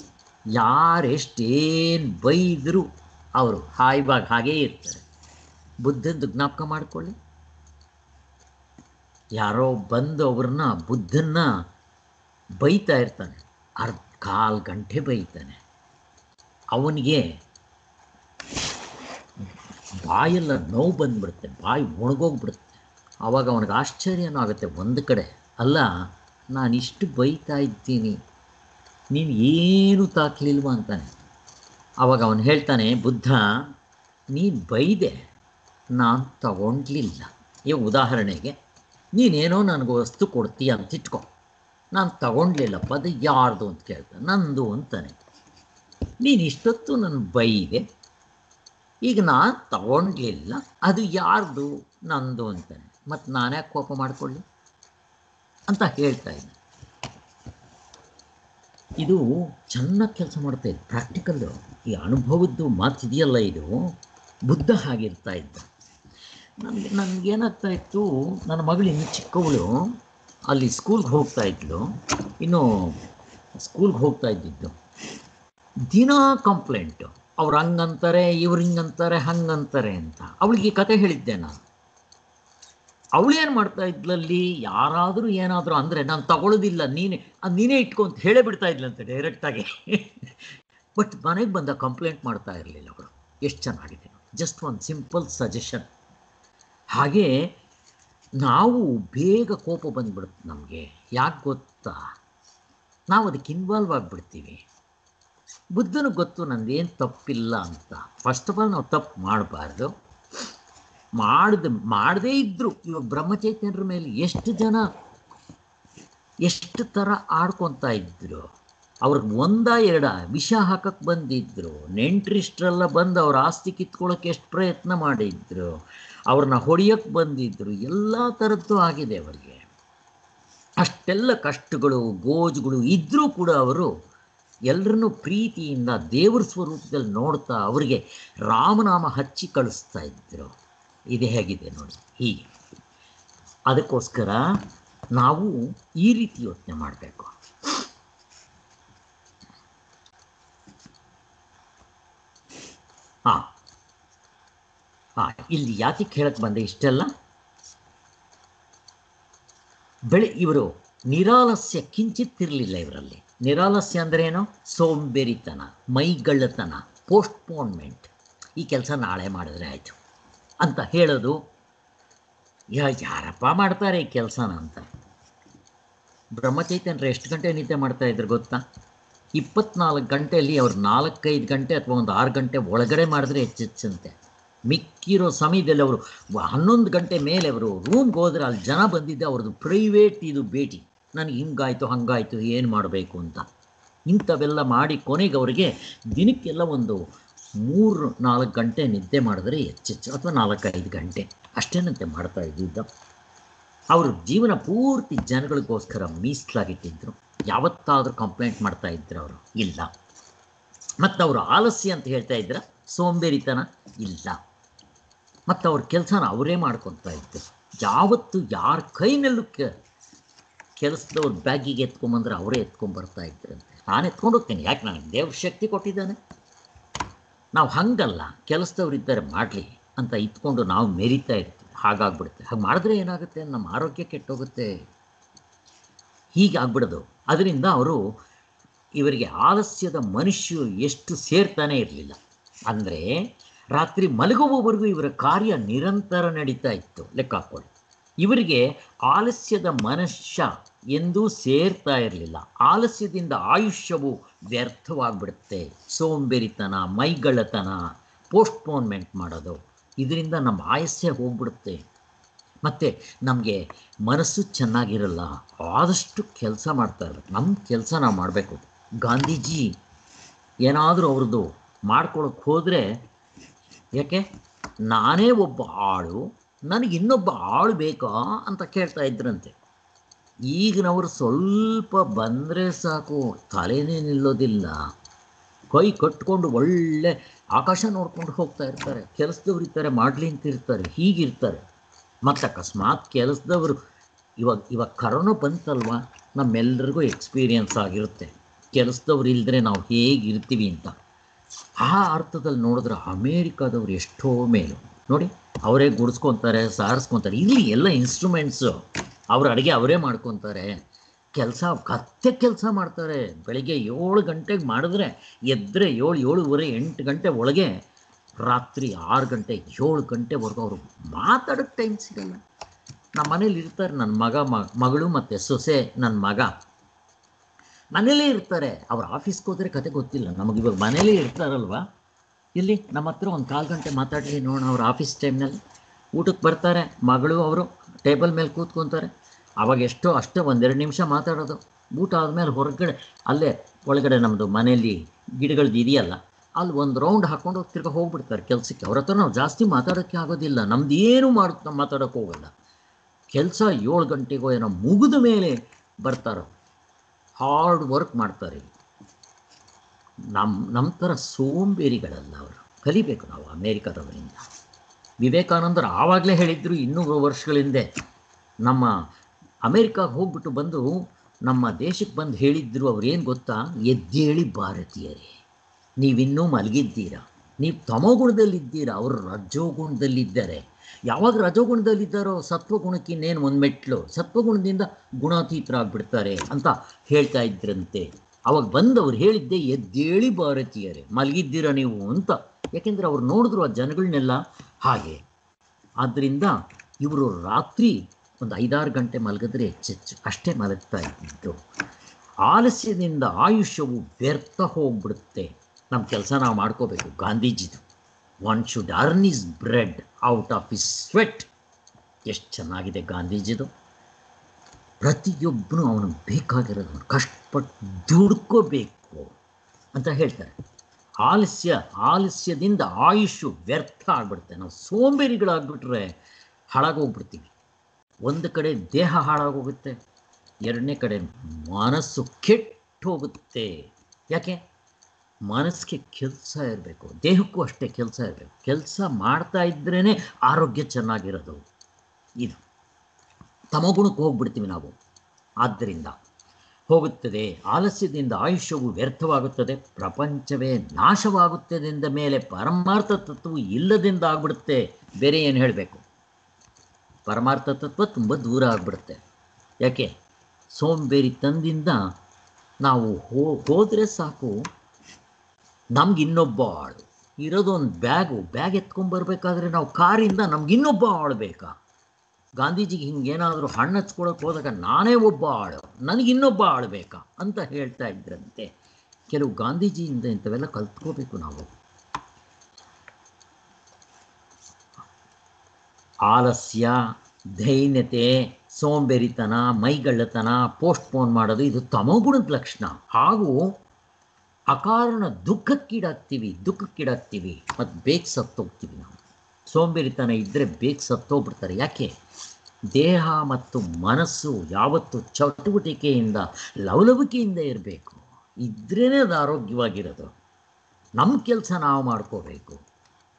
ಯಾರೆಷ್ಟೇನು ಬೈದರೂ ಅವರು ಹಾಯ್ಬಾಗ ಹಾಗೇ ಇರ್ತಾರೆ. ಬುದ್ಧಂದು ಜ್ಞಾಪಕ ಮಾಡಿಕೊಳ್ಳಿ. ಯಾರೋ ಬಂದು ಅವ್ರನ್ನ, ಬುದ್ಧನ್ನ ಬೈತಾ ಇರ್ತಾನೆ. ಅರ್ಧ ಕಾಲು ಗಂಟೆ ಬೈತಾನೆ. ಅವನಿಗೆ ಬಾಯೆಲ್ಲ ನೋವು ಬಂದ್ಬಿಡುತ್ತೆ, ಬಾಯಿ ಒಣಗೋಗ್ಬಿಡುತ್ತೆ. ಆವಾಗ ಅವನಿಗೆ ಆಶ್ಚರ್ಯನೂ ಆಗುತ್ತೆ ಒಂದು ಕಡೆ. ಅಲ್ಲ, ನಾನು ಇಷ್ಟು ಬೈತಾ ಇದ್ದೀನಿ, ನೀನು ಏನು ತಾಕ್ಲಿಲ್ವ ಅಂತಾನೆ. ಆವಾಗ ಅವನು ಹೇಳ್ತಾನೆ, ಬುದ್ಧ, ನೀನು ಬೈದೆ, ನಾನು ತಗೊಂಡ್ಲಿಲ್ಲ. ಈಗ ಉದಾಹರಣೆಗೆ ನೀನೇನೋ ನನಗೆ ವಸ್ತು ಕೊಡ್ತೀಯ ಅಂತ ಇಟ್ಕೊ ನಾನು ತಗೊಂಡ್ಲಿಲ್ಲಪ್ಪ, ಅದು ಯಾರ್ದು ಅಂತ ಕೇಳ್ತಾನೆ ನಂದು ಅಂತಾನೆ. ನೀನು ಇಷ್ಟೊತ್ತು ನನ್ನ ಬೈದೆ. ಈಗ ನಾನು ತಗೊಂಡ್ಲಿಲ್ಲ, ಅದು ಯಾರ್ದು? ನಂದು ಅಂತಾನೆ. ಮತ್ತು ನಾನ್ಯಾಕೆ ಕೋಪ ಮಾಡಿಕೊಳ್ಳಿ? ಅಂತ ಹೇಳ್ತಾ ಇದ್ದೆ. ಇದು ಚೆನ್ನಾಗಿ ಕೆಲಸ ಮಾಡ್ತಾ ಇದ್ದ ಪ್ರಾಕ್ಟಿಕಲ್ಲು ಈ ಅನುಭವದ್ದು ಮಾತಿದೆಯಲ್ಲ ಇದು? ಬುದ್ಧ ಹಾಗಿರ್ತಾ ಇದ್ದ. ನನಗೆ ನನಗೇನಾಗ್ತಾ ಇತ್ತು, ನನ್ನ ಮಗಳು ಇನ್ನು ಚಿಕ್ಕವಳು, ಅಲ್ಲಿ ಸ್ಕೂಲ್ಗೆ ಹೋಗ್ತಾ ಇದ್ಲು, ಇನ್ನು ಸ್ಕೂಲ್ಗೆ ಹೋಗ್ತಾ ಇದ್ದಿದ್ದು. ದಿನಾ ಕಂಪ್ಲೇಂಟು ಅವ್ರು ಹಂಗಂತಾರೆ, ಇವ್ರು ಹಿಂಗಂತಾರೆ, ಹಂಗಂತಾರೆ ಅಂತ. ಅವಳಿಗೆ ಕತೆ ಹೇಳಿದ್ದೆ ನಾನು. ಅವಳೇನು ಮಾಡ್ತಾ ಇದ್ಲಲ್ಲಿ? ಯಾರಾದರೂ ಏನಾದರೂ ಅಂದರೆ ನಾನು ತಗೊಳ್ಳೋದಿಲ್ಲ ನೀನೇ ಅದು ನೀನೇ ಇಟ್ಕೊ ಅಂತ ಹೇಳೇ ಬಿಡ್ತಾ ಇದ್ಲಂತೆ ಡೈರೆಕ್ಟಾಗಿ ಬಟ್ ಮನೆಗೆ ಬಂದ ಕಂಪ್ಲೇಂಟ್ ಮಾಡ್ತಾ ಇರಲಿಲ್ಲ ಅವರು. ಎಷ್ಟು ಚೆನ್ನಾಗಿದೆ. ಜಸ್ಟ್ ಒಂದು ಸಿಂಪಲ್ ಸಜೆಷನ್ ಹಾಗೆ ನಾವು ಬೇಗ ಕೋಪ ಬಂದ್ಬಿಡುತ್ತೆ ನಮಗೆ. ಯಾಕೆ ಗೊತ್ತಾ? ನಾವು ಅದಕ್ಕೆ ಇನ್ವಾಲ್ವ್ ಆಗಿಬಿಡ್ತೀವಿ. ಬುದ್ಧನಿಗೆ ಗೊತ್ತು ನಂದೇನು ತಪ್ಪಿಲ್ಲ ಅಂತ. ಫಸ್ಟ್ ಆಫ್ ಆಲ್ ನಾವು ತಪ್ಪು ಮಾಡಬಾರ್ದು. ಮಾಡಿದ, ಮಾಡದೇ ಇದ್ದರು ಇವಾಗ ಬ್ರಹ್ಮಚೈತನ್ಯರ ಮೇಲೆ ಎಷ್ಟು ಜನ, ಎಷ್ಟು ಥರ ಆಡ್ಕೊತಾ ಇದ್ರು. ಅವ್ರಿಗೆ ಒಂದ ಎರಡ ವಿಷ ಹಾಕಕ್ಕೆ ಬಂದಿದ್ದರು ನೆಂಟ್ರಿಷ್ಟರೆಲ್ಲ ಬಂದು ಅವ್ರ ಆಸ್ತಿ ಕಿತ್ಕೊಳ್ಳೋಕೆ ಎಷ್ಟು ಪ್ರಯತ್ನ ಮಾಡಿದ್ರು ಅವ್ರನ್ನ ಹೊಡೆಯೋಕ್ಕೆ ಬಂದಿದ್ದರು ಎಲ್ಲ ಥರದ್ದು ಆಗಿದೆ ಅವರಿಗೆ. ಅಷ್ಟೆಲ್ಲ ಕಷ್ಟಗಳು ಗೋಜುಗಳು ಇದ್ದರೂ ಕೂಡ ಅವರು ಎಲ್ಲರನ್ನೂ ಪ್ರೀತಿಯಿಂದ ದೇವ್ರ ಸ್ವರೂಪದಲ್ಲಿ ನೋಡ್ತಾ ಅವರಿಗೆ ರಾಮನಾಮ ಹಚ್ಚಿ ಕಳಿಸ್ತಾ ಇದ್ದರು ಇದು ಹೇಗಿದೆ ನೋಡಿ, ಹೀಗೆ. ಅದಕ್ಕೋಸ್ಕರ ನಾವು ಈ ರೀತಿ ಯೋಚನೆ ಮಾಡಬೇಕು. ಹಾಂ. ಹಾಂ, ಇಲ್ಲಿ ಯಾತಿ ಕೇಳಕ್ಕೆ ಬಂದೆ ಇಷ್ಟೆಲ್ಲ? ಬೆಳೆ, ಇವರು ನಿರಾಲಸ್ಯ ಕಿಂಚಿತ್ತಿರಲಿಲ್ಲ ಇವರಲ್ಲಿ. ನಿರಾಲಸ್ಯ ಅಂದ್ರೆ ಏನು ಸೋಂಬೇರಿತನ, ಮೈಗಳ್ಳತನ ಪೋಸ್ಟ್ಪೋನ್ಮೆಂಟ್ ಈ ಕೆಲಸ ನಾಳೆ ಮಾಡಿದ್ರೆ ಆಯಿತು. ಅಂತ ಹೇಳೋದು ಯಾರಪ್ಪ ಮಾಡ್ತಾರೆ ಈ ಕೆಲಸನ ಅಂತ. ಬ್ರಹ್ಮಚೈತನ್ಯರು ಎಷ್ಟು ಗಂಟೆ ನಿದ್ದೆ ಮಾಡ್ತಾ ಇದ್ರು ಗೊತ್ತಾ? ಇಪ್ಪತ್ನಾಲ್ಕು ಗಂಟೆಯಲ್ಲಿ ಅವ್ರು ನಾಲ್ಕೈದು ಗಂಟೆ ಅಥವಾ ಒಂದು ಆರು ಗಂಟೆ ಒಳಗಡೆ ಮಾಡಿದ್ರೆ ಹೆಚ್ಚೆಚ್ಚಂತೆ ಮಿಕ್ಕಿರೋ ಸಮಯದಲ್ಲಿ ಅವರು ಹನ್ನೊಂದು ಗಂಟೆ ಮೇಲೆ ಅವರು ರೂಮ್ಗೆ ಹೋದರೆ ಅಲ್ಲಿ ಜನ ಬಂದಿದ್ದೆ, ಅವ್ರದ್ದು ಪ್ರೈವೇಟ್ ಇದು ಭೇಟಿ. ನನಗೆ ಹಿಂಗಾಯಿತು, ಹಂಗಾಯಿತು, ಏನು ಮಾಡಬೇಕು ಅಂತ. ಇಂಥವೆಲ್ಲ ಮಾಡಿ ಕೊನೆಗೆ ಅವರಿಗೆ ದಿನಕ್ಕೆಲ್ಲ ಒಂದು ಮೂರು, ನಾಲ್ಕು ಗಂಟೆ ನಿದ್ದೆ ಮಾಡಿದ್ರೆ ಹೆಚ್ಚೆಚ್ಚು ಅಥವಾ ನಾಲ್ಕೈದು ಗಂಟೆ. ಅಷ್ಟೇನಂತೆ ಮಾಡ್ತಾ ಇದ್ದಿದ್ದ. ಅವರು ಜೀವನ ಪೂರ್ತಿ ಜನಗಳಿಗೋಸ್ಕರ ಮೀಸಲಾಗಿಟ್ಟಿದ್ರು. ಯಾವತ್ತಾದರೂ ಕಂಪ್ಲೇಂಟ್ ಮಾಡ್ತಾ ಇದ್ರು ಅವರು? ಇಲ್ಲ. ಮತ್ತು ಅವರು ಆಲಸ್ಯ ಅಂತ ಹೇಳ್ತಾ ಇದ್ರ ಸೋಂಬೇರಿತನ ಇಲ್ಲ. ಮತ್ತು ಅವ್ರ ಕೆಲಸನ ಅವರೇ ಮಾಡ್ಕೊತಾ ಇದ್ರು. ಯಾವತ್ತು ಯಾರ ಕೈನಲ್ಲೂ ಕೆ, ಕೆಲಸದವ್ರ ಬ್ಯಾಗಿಗೆ ಎತ್ಕೊಂಬಂದ್ರೆ ಅವರೇ ಎತ್ಕೊಂಬರ್ತಾ ಇದ್ರಂತೆ ನಾನು ಎತ್ಕೊಂಡು ಹೋಗ್ತೀನಿ. ಯಾಕೆ ನನಗೆ ದೇವ್ರ ಶಕ್ತಿ ಕೊಟ್ಟಿದ್ದಾನೆ? ನಾವು ಹಂಗಲ್ಲ. ಕೆಲಸದವ್ರು ಇದ್ದಾರೆ ಮಾಡಲಿ ಅಂತ ಇತ್ಕೊಂಡು ನಾವು ಮೆರಿತಾ ಇರ್ತೀವಿ. ಹಾಗಾಗ್ಬಿಡುತ್ತೆ. ಹಾಗೆ ಮಾಡಿದ್ರೆ ಏನಾಗುತ್ತೆ? ನಮ್ಮ ಆರೋಗ್ಯ ಕೆಟ್ಟೋಗುತ್ತೆ. ಹೀಗಾಗ್ಬಿಡೋದು ಅದರಿಂದ ಅವರು ಇವರಿಗೆ ಆಲಸ್ಯದ ಮನುಷ್ಯ ಎಷ್ಟು ಸೇರ್ತಾನೆ ಇರಲಿಲ್ಲ. ಅಂದರೆ ರಾತ್ರಿ ಮಲಗುವವರೆಗೂ ಇವರ ಕಾರ್ಯ ನಿರಂತರ ನಡೀತಾ ಇತ್ತು. ಲೆಕ್ಕ ಹಾಕೊಳ್ಳಿ ಇವರಿಗೆ ಆಲಸ್ಯದ ಮನುಷ್ಯ ಎಂದೂ ಸೇರ್ತಾ ಇರಲಿಲ್ಲ. ಆಲಸ್ಯದಿಂದ ಆಯುಷ್ಯವು ವ್ಯರ್ಥವಾಗಿಬಿಡುತ್ತೆ. ಸೋಂಬೇರಿತನ ಮೈಗಳತನ ಪೋಸ್ಟ್ಪೋನ್ಮೆಂಟ್ ಮಾಡೋದು. ಇದರಿಂದ ನಮ್ಮ ಆಯಸ್ಸೇ ಹೋಗ್ಬಿಡುತ್ತೆ. ಮತ್ತು ನಮಗೆ ಮನಸ್ಸು ಚೆನ್ನಾಗಿರಲ್ಲ, ಆದಷ್ಟು ಕೆಲಸ ಮಾಡ್ತಾ ನಮ್ಮ ಕೆಲಸ ನಾವು ಮಾಡಬೇಕು. ಗಾಂಧೀಜಿ ಏನಾದರೂ ಅವ್ರದ್ದು ಮಾಡ್ಕೊಳಕ್ಕೆ ಹೋದರೆ ಯಾಕೆ? ನಾನೇ ಒಬ್ಬ ಆಳು, ನನಗೆ ಇನ್ನೊಬ್ಬ ಆಳು ಬೇಕಾ ಅಂತ ಕೇಳ್ತಾ ಇದ್ರಂತೆ. ಈಗಿನವರು ಸ್ವಲ್ಪ ಬಂದರೆ ಸಾಕು, ತಲೆನೇ ನಿಲ್ಲೋದಿಲ್ಲ. ಕೈ ಕಟ್ಕೊಂಡು ಒಳ್ಳೆ ಆಕಾಶ ನೋಡ್ಕೊಂಡು ಹೋಗ್ತಾ ಇರ್ತಾರೆ. ಕೆಲಸದವ್ರು ಇರ್ತಾರೆ, ಮಾಡ್ಲಿ ಅಂತ ಇರ್ತಾರೆ, ಹೀಗಿರ್ತಾರೆ. ಮತ್ತು ಅಕಸ್ಮಾತ್ ಕೆಲಸದವರು, ಇವಾಗ ಇವಾಗ ಕರೋನಾ ಬಂತಲ್ವ? ನಮ್ಮೆಲ್ಲರಿಗೂ ಎಕ್ಸ್ಪೀರಿಯನ್ಸ್ ಆಗಿರುತ್ತೆ. ಕೆಲಸದವ್ರು ಇಲ್ಲದ್ರೆ ನಾವು ಹೇಗಿರ್ತೀವಿ ಅಂತ. ಆ ಅರ್ಥದಲ್ಲಿ ನೋಡಿದ್ರೆ ಅಮೇರಿಕಾದವ್ರು ಎಷ್ಟೋ ಮೇಲು. ನೋಡಿ, ಅವರೇ ಗುಡಿಸ್ಕೊತಾರೆ, ಸಾರಿಸ್ಕೊತಾರೆ. ಇಲ್ಲಿ ಎಲ್ಲ ಇನ್ಸ್ಟ್ರೂಮೆಂಟ್ಸು ಅವ್ರ ಅಡುಗೆ ಅವರೇ ಮಾಡ್ಕೊತಾರೆ. ಕೆಲಸ ಕತ್ತೆ ಕೆಲಸ ಮಾಡ್ತಾರೆ. ಬೆಳಿಗ್ಗೆ ಏಳು ಗಂಟೆಗೆ ಮಾಡಿದ್ರೆ ಎದ್ದರೆ ಏಳು, ಏಳುವರೆ, ಎಂಟು ಗಂಟೆ ಒಳಗೆ ರಾತ್ರಿ ಆರು ಗಂಟೆ, ಏಳು ಗಂಟೆವರೆಗೂ ಅವರು ಮಾತಾಡೋಕ್ಕೆ ಟೈಮ್ ಸಿಗಲ್ಲ. ನಮ್ಮ ಮನೇಲಿ ಇರ್ತಾರೆ ನನ್ನ ಮಗ ಮಗಳು ಮತ್ತು ಸೊಸೆ ನನ್ನ ಮಗ. ಮನೇಲೇ ಇರ್ತಾರೆ. ಅವ್ರ ಆಫೀಸ್ಗೆ ಹೋದರೆ ಕತೆ ಗೊತ್ತಿಲ್ಲ. ನಮಗೆ ಇವಾಗ ಮನೇಲೇ ಇರ್ತಾರಲ್ವ? ಇಲ್ಲಿ ನಮ್ಮ ಹತ್ರ ಒಂದು ಕಾಲು ಗಂಟೆ ಮಾತಾಡಲಿ ನೋಡೋಣ ಅವ್ರ ಆಫೀಸ್ ಟೈಮ್ನಲ್ಲಿ ಊಟಕ್ಕೆ ಬರ್ತಾರೆ, ಮಗಳು, ಅವರು ಟೇಬಲ್ ಮೇಲೆ ಕೂತ್ಕೊತಾರೆ. ಅವಾಗ ಎಷ್ಟೋ, ಅಷ್ಟೇ ಒಂದೆರಡು ನಿಮಿಷ ಮಾತಾಡೋದು. ಊಟ ಆದಮೇಲೆ ಹೊರಗಡೆ, ಅಲ್ಲೇ ಒಳಗಡೆ ನಮ್ಮದು ಮನೆಯಲ್ಲಿ ಗಿಡಗಳದ್ದು ಇದೆಯಲ್ಲ. ಅಲ್ಲಿ ಒಂದು ರೌಂಡ್ ಹಾಕೊಂಡು ತಿರ್ಗಿ ಹೋಗ್ಬಿಡ್ತಾರೆ ಕೆಲಸಕ್ಕೆ. ಅವ್ರ ಹತ್ರ ನಾವು ಜಾಸ್ತಿ ಮಾತಾಡೋಕ್ಕೆ ಆಗೋದಿಲ್ಲ. ನಮ್ದು ಏನು ಮಾಡ್ ಮಾತಾಡೋಕ್ಕೆ ಹೋಗಲ್ಲ. ಕೆಲಸ ಏಳು ಗಂಟೆಗೋ ಏನೋ ಮುಗಿದ ಮೇಲೆ ಬರ್ತಾರೆ. ಹಾರ್ಡ್ ವರ್ಕ್ ಮಾಡ್ತಾರೆ ನಮ್ಮ ನಮ್ಮ ಥರ ಸೋಂಬೇರಿಗಳಲ್ಲ ಅವರು. ಕಲಿಬೇಕು ನಾವು ಅಮೇರಿಕಾದವರಿಂದ. ವಿವೇಕಾನಂದರು ಆವಾಗಲೇ ಹೇಳಿದ್ರು ಇನ್ನೂರು ವರ್ಷಗಳಿಂದೆ ನಮ್ಮ ಅಮೇರಿಕಾಗೆ ಹೋಗ್ಬಿಟ್ಟು ಬಂದು ನಮ್ಮ ದೇಶಕ್ಕೆ ಬಂದು ಹೇಳಿದ್ರು ಅವ್ರೇನು ಗೊತ್ತಾ? ಎದ್ದೇಳಿ ಭಾರತೀಯರೇ. ನೀವಿನ್ನೂ ಮಲಗಿದ್ದೀರಾ? ನೀವು ತಮೋಗುಣದಲ್ಲಿದ್ದೀರಾ? ಅವರು ರಜೋಗುಣದಲ್ಲಿದ್ದಾರೆ. ಯಾವಾಗ ರಜೋಗುಣದಲ್ಲಿದ್ದಾರೋ ಸತ್ವಗುಣಕ್ಕೆ ಇನ್ನೇನು ಒಂದು ಮೆಟ್ಲು ಸತ್ವಗುಣದಿಂದ ಗುಣಾತೀತರಾಗ್ಬಿಡ್ತಾರೆ ಅಂತ ಹೇಳ್ತಾ ಇದ್ರಂತೆ. ಅವಾಗ ಬಂದವ್ರು ಹೇಳಿದ್ದೆ, ಎದ್ದೇಳಿ ಭಾರತೀಯರೇ, ಮಲಗಿದ್ದೀರಾ ನೀವು ಅಂತ. ಯಾಕೆಂದರೆ ಅವ್ರು ನೋಡಿದ್ರು ಆ ಜನಗಳನ್ನೆಲ್ಲ ಹಾಗೆ. ಆದ್ದರಿಂದ ಇವರು ರಾತ್ರಿ ಒಂದು ಐದಾರು ಗಂಟೆ ಮಲಗಿದ್ರೆ ಹೆಚ್ಚೆಚ್ಚು ಅಷ್ಟೇ ಮಲಗ್ತಾ ಇದ್ದಿದ್ದು ಆಲಸ್ಯದಿಂದ ಆಯುಷ್ಯವು ವ್ಯರ್ಥ ಹೋಗ್ಬಿಡುತ್ತೆ. ನಮ್ಮ ಕೆಲಸ ನಾವು ಮಾಡ್ಕೋಬೇಕು. ಗಾಂಧೀಜಿದು. One should earn his bread out of his sweat ಎಷ್ಟು ಚೆನ್ನಾಗಿದೆ ಗಾಂಧೀಜಿದು. ಪ್ರತಿಯೊಬ್ಬನು ಅವನಿಗೆ ಬೇಕಾಗಿರೋದು ಕಷ್ಟಪಟ್ಟು ದುಡ್ಕೋಬೇಕು ಅಂತ ಹೇಳ್ತಾರೆ. ಆಲಸ್ಯ, ಆಲಸ್ಯದಿಂದ ಆಯುಷು ವ್ಯರ್ಥ ಆಗ್ಬಿಡುತ್ತೆ. ನಾವು ಸೋಂಬೇರಿಗಳಾಗ್ಬಿಟ್ರೆ ಹಾಳಾಗೋಗ್ಬಿಡ್ತೀವಿ. ಒಂದು ಕಡೆ ದೇಹ ಹಾಳಾಗೋಗುತ್ತೆ. ಎರಡನೇ ಕಡೆ ಮನಸ್ಸು ಕೆಟ್ಟು ಹೋಗುತ್ತೆ ಯಾಕೆ? ಮನಸ್ಸಿಗೆ ಕೆಲಸ ಇರಬೇಕು, ದೇಹಕ್ಕೂ ಅಷ್ಟೇ ಕೆಲಸ ಇರಬೇಕು. ಕೆಲಸ ಮಾಡ್ತಾ ಇದ್ರೇ ಆರೋಗ್ಯ ಚೆನ್ನಾಗಿರೋದು. ಇದು. ತಮಗುಣಕ್ಕೆ ಹೋಗ್ಬಿಡ್ತೀವಿ ನಾವು. ಆದ್ದರಿಂದ ಹೋಗುತ್ತದೆ. ಆಲಸ್ಯದಿಂದ ಆಯುಷ್ಯವು ವ್ಯರ್ಥವಾಗುತ್ತದೆ. ಪ್ರಪಂಚವೇ ನಾಶವಾಗುತ್ತದೆಂದ ಮೇಲೆ ಪರಮಾರ್ಥ ತತ್ವವು ಇಲ್ಲದಿಂದ ಆಗ್ಬಿಡುತ್ತೆ. ಬೇರೆ ಏನು ಹೇಳಬೇಕು? ಪರಮಾರ್ಥ ತತ್ವ ತುಂಬ ದೂರ ಆಗ್ಬಿಡುತ್ತೆ. ಯಾಕೆ? ಸೋಂಬೇರಿ ತಂದಿಂದ ನಾವು ಹೋದರೆ ಸಾಕು. ನಮ್ಗೆ ಇನ್ನೊಬ್ಬ ಆಳು ಇರೋದೊಂದು ಬ್ಯಾಗು ಬ್ಯಾಗ್ ಎತ್ಕೊಂಡ್ಬರ್ಬೇಕಾದ್ರೆ ನಾವು ಕಾರಿಂದ ನಮ್ಗೆ ಇನ್ನೊಬ್ಬ ಆಳು ಬೇಕಾ? ಗಾಂಧೀಜಿಗೆ ಹಿಂಗೇನಾದರೂ ಹಣ್ಣು ಹಚ್ಕೊಳಕ್ಕೆ ಹೋದಾಗ ನಾನೇ ಒಬ್ಬ ಆಳು ನನಗೆ ಇನ್ನೊಬ್ಬ ಆಳು ಬೇಕಾ? ಅಂತ ಹೇಳ್ತಾ ಇದ್ರಂತೆ. ಕೆಲವು ಗಾಂಧೀಜಿಯಿಂದ ಇಂಥವೆಲ್ಲ ಕಲ್ತ್ಕೋಬೇಕು ನಾವು. ಆಲಸ್ಯ ಧೈನ್ಯತೆ ಸೋಂಬೇರಿತನ, ಮೈಗಳ್ಳತನ ಪೋಸ್ಟ್ಪೋನ್ ಮಾಡೋದು ಇದು ತಮೋಗುಣದ ಲಕ್ಷಣ. ಹಾಗೂ ಅಕಾರಣ ದುಃಖಕ್ಕೀಡಾಗ್ತೀವಿ ದುಃಖಕ್ಕೀಡಾಗ್ತೀವಿ. ಮತ್ತು ಬೇಗ ಸತ್ತೋಗ್ತೀವಿ ನಾವು. ಸೋಂಬೇರಿತನ ಇದ್ದರೆ ಬೇಗ ಸತ್ತೋಗ್ಬಿಡ್ತಾರೆ. ಯಾಕೆ? ದೇಹ ಮತ್ತು ಮನಸ್ಸು ಯಾವತ್ತು ಚಟುವಟಿಕೆಯಿಂದ, ಲವಲವಿಕೆಯಿಂದ ಇರಬೇಕು. ಇದ್ರೇ ಅದು ಆರೋಗ್ಯವಾಗಿರೋದು. ನಮ್ಮ ಕೆಲಸ ನಾವು ಮಾಡ್ಕೋಬೇಕು.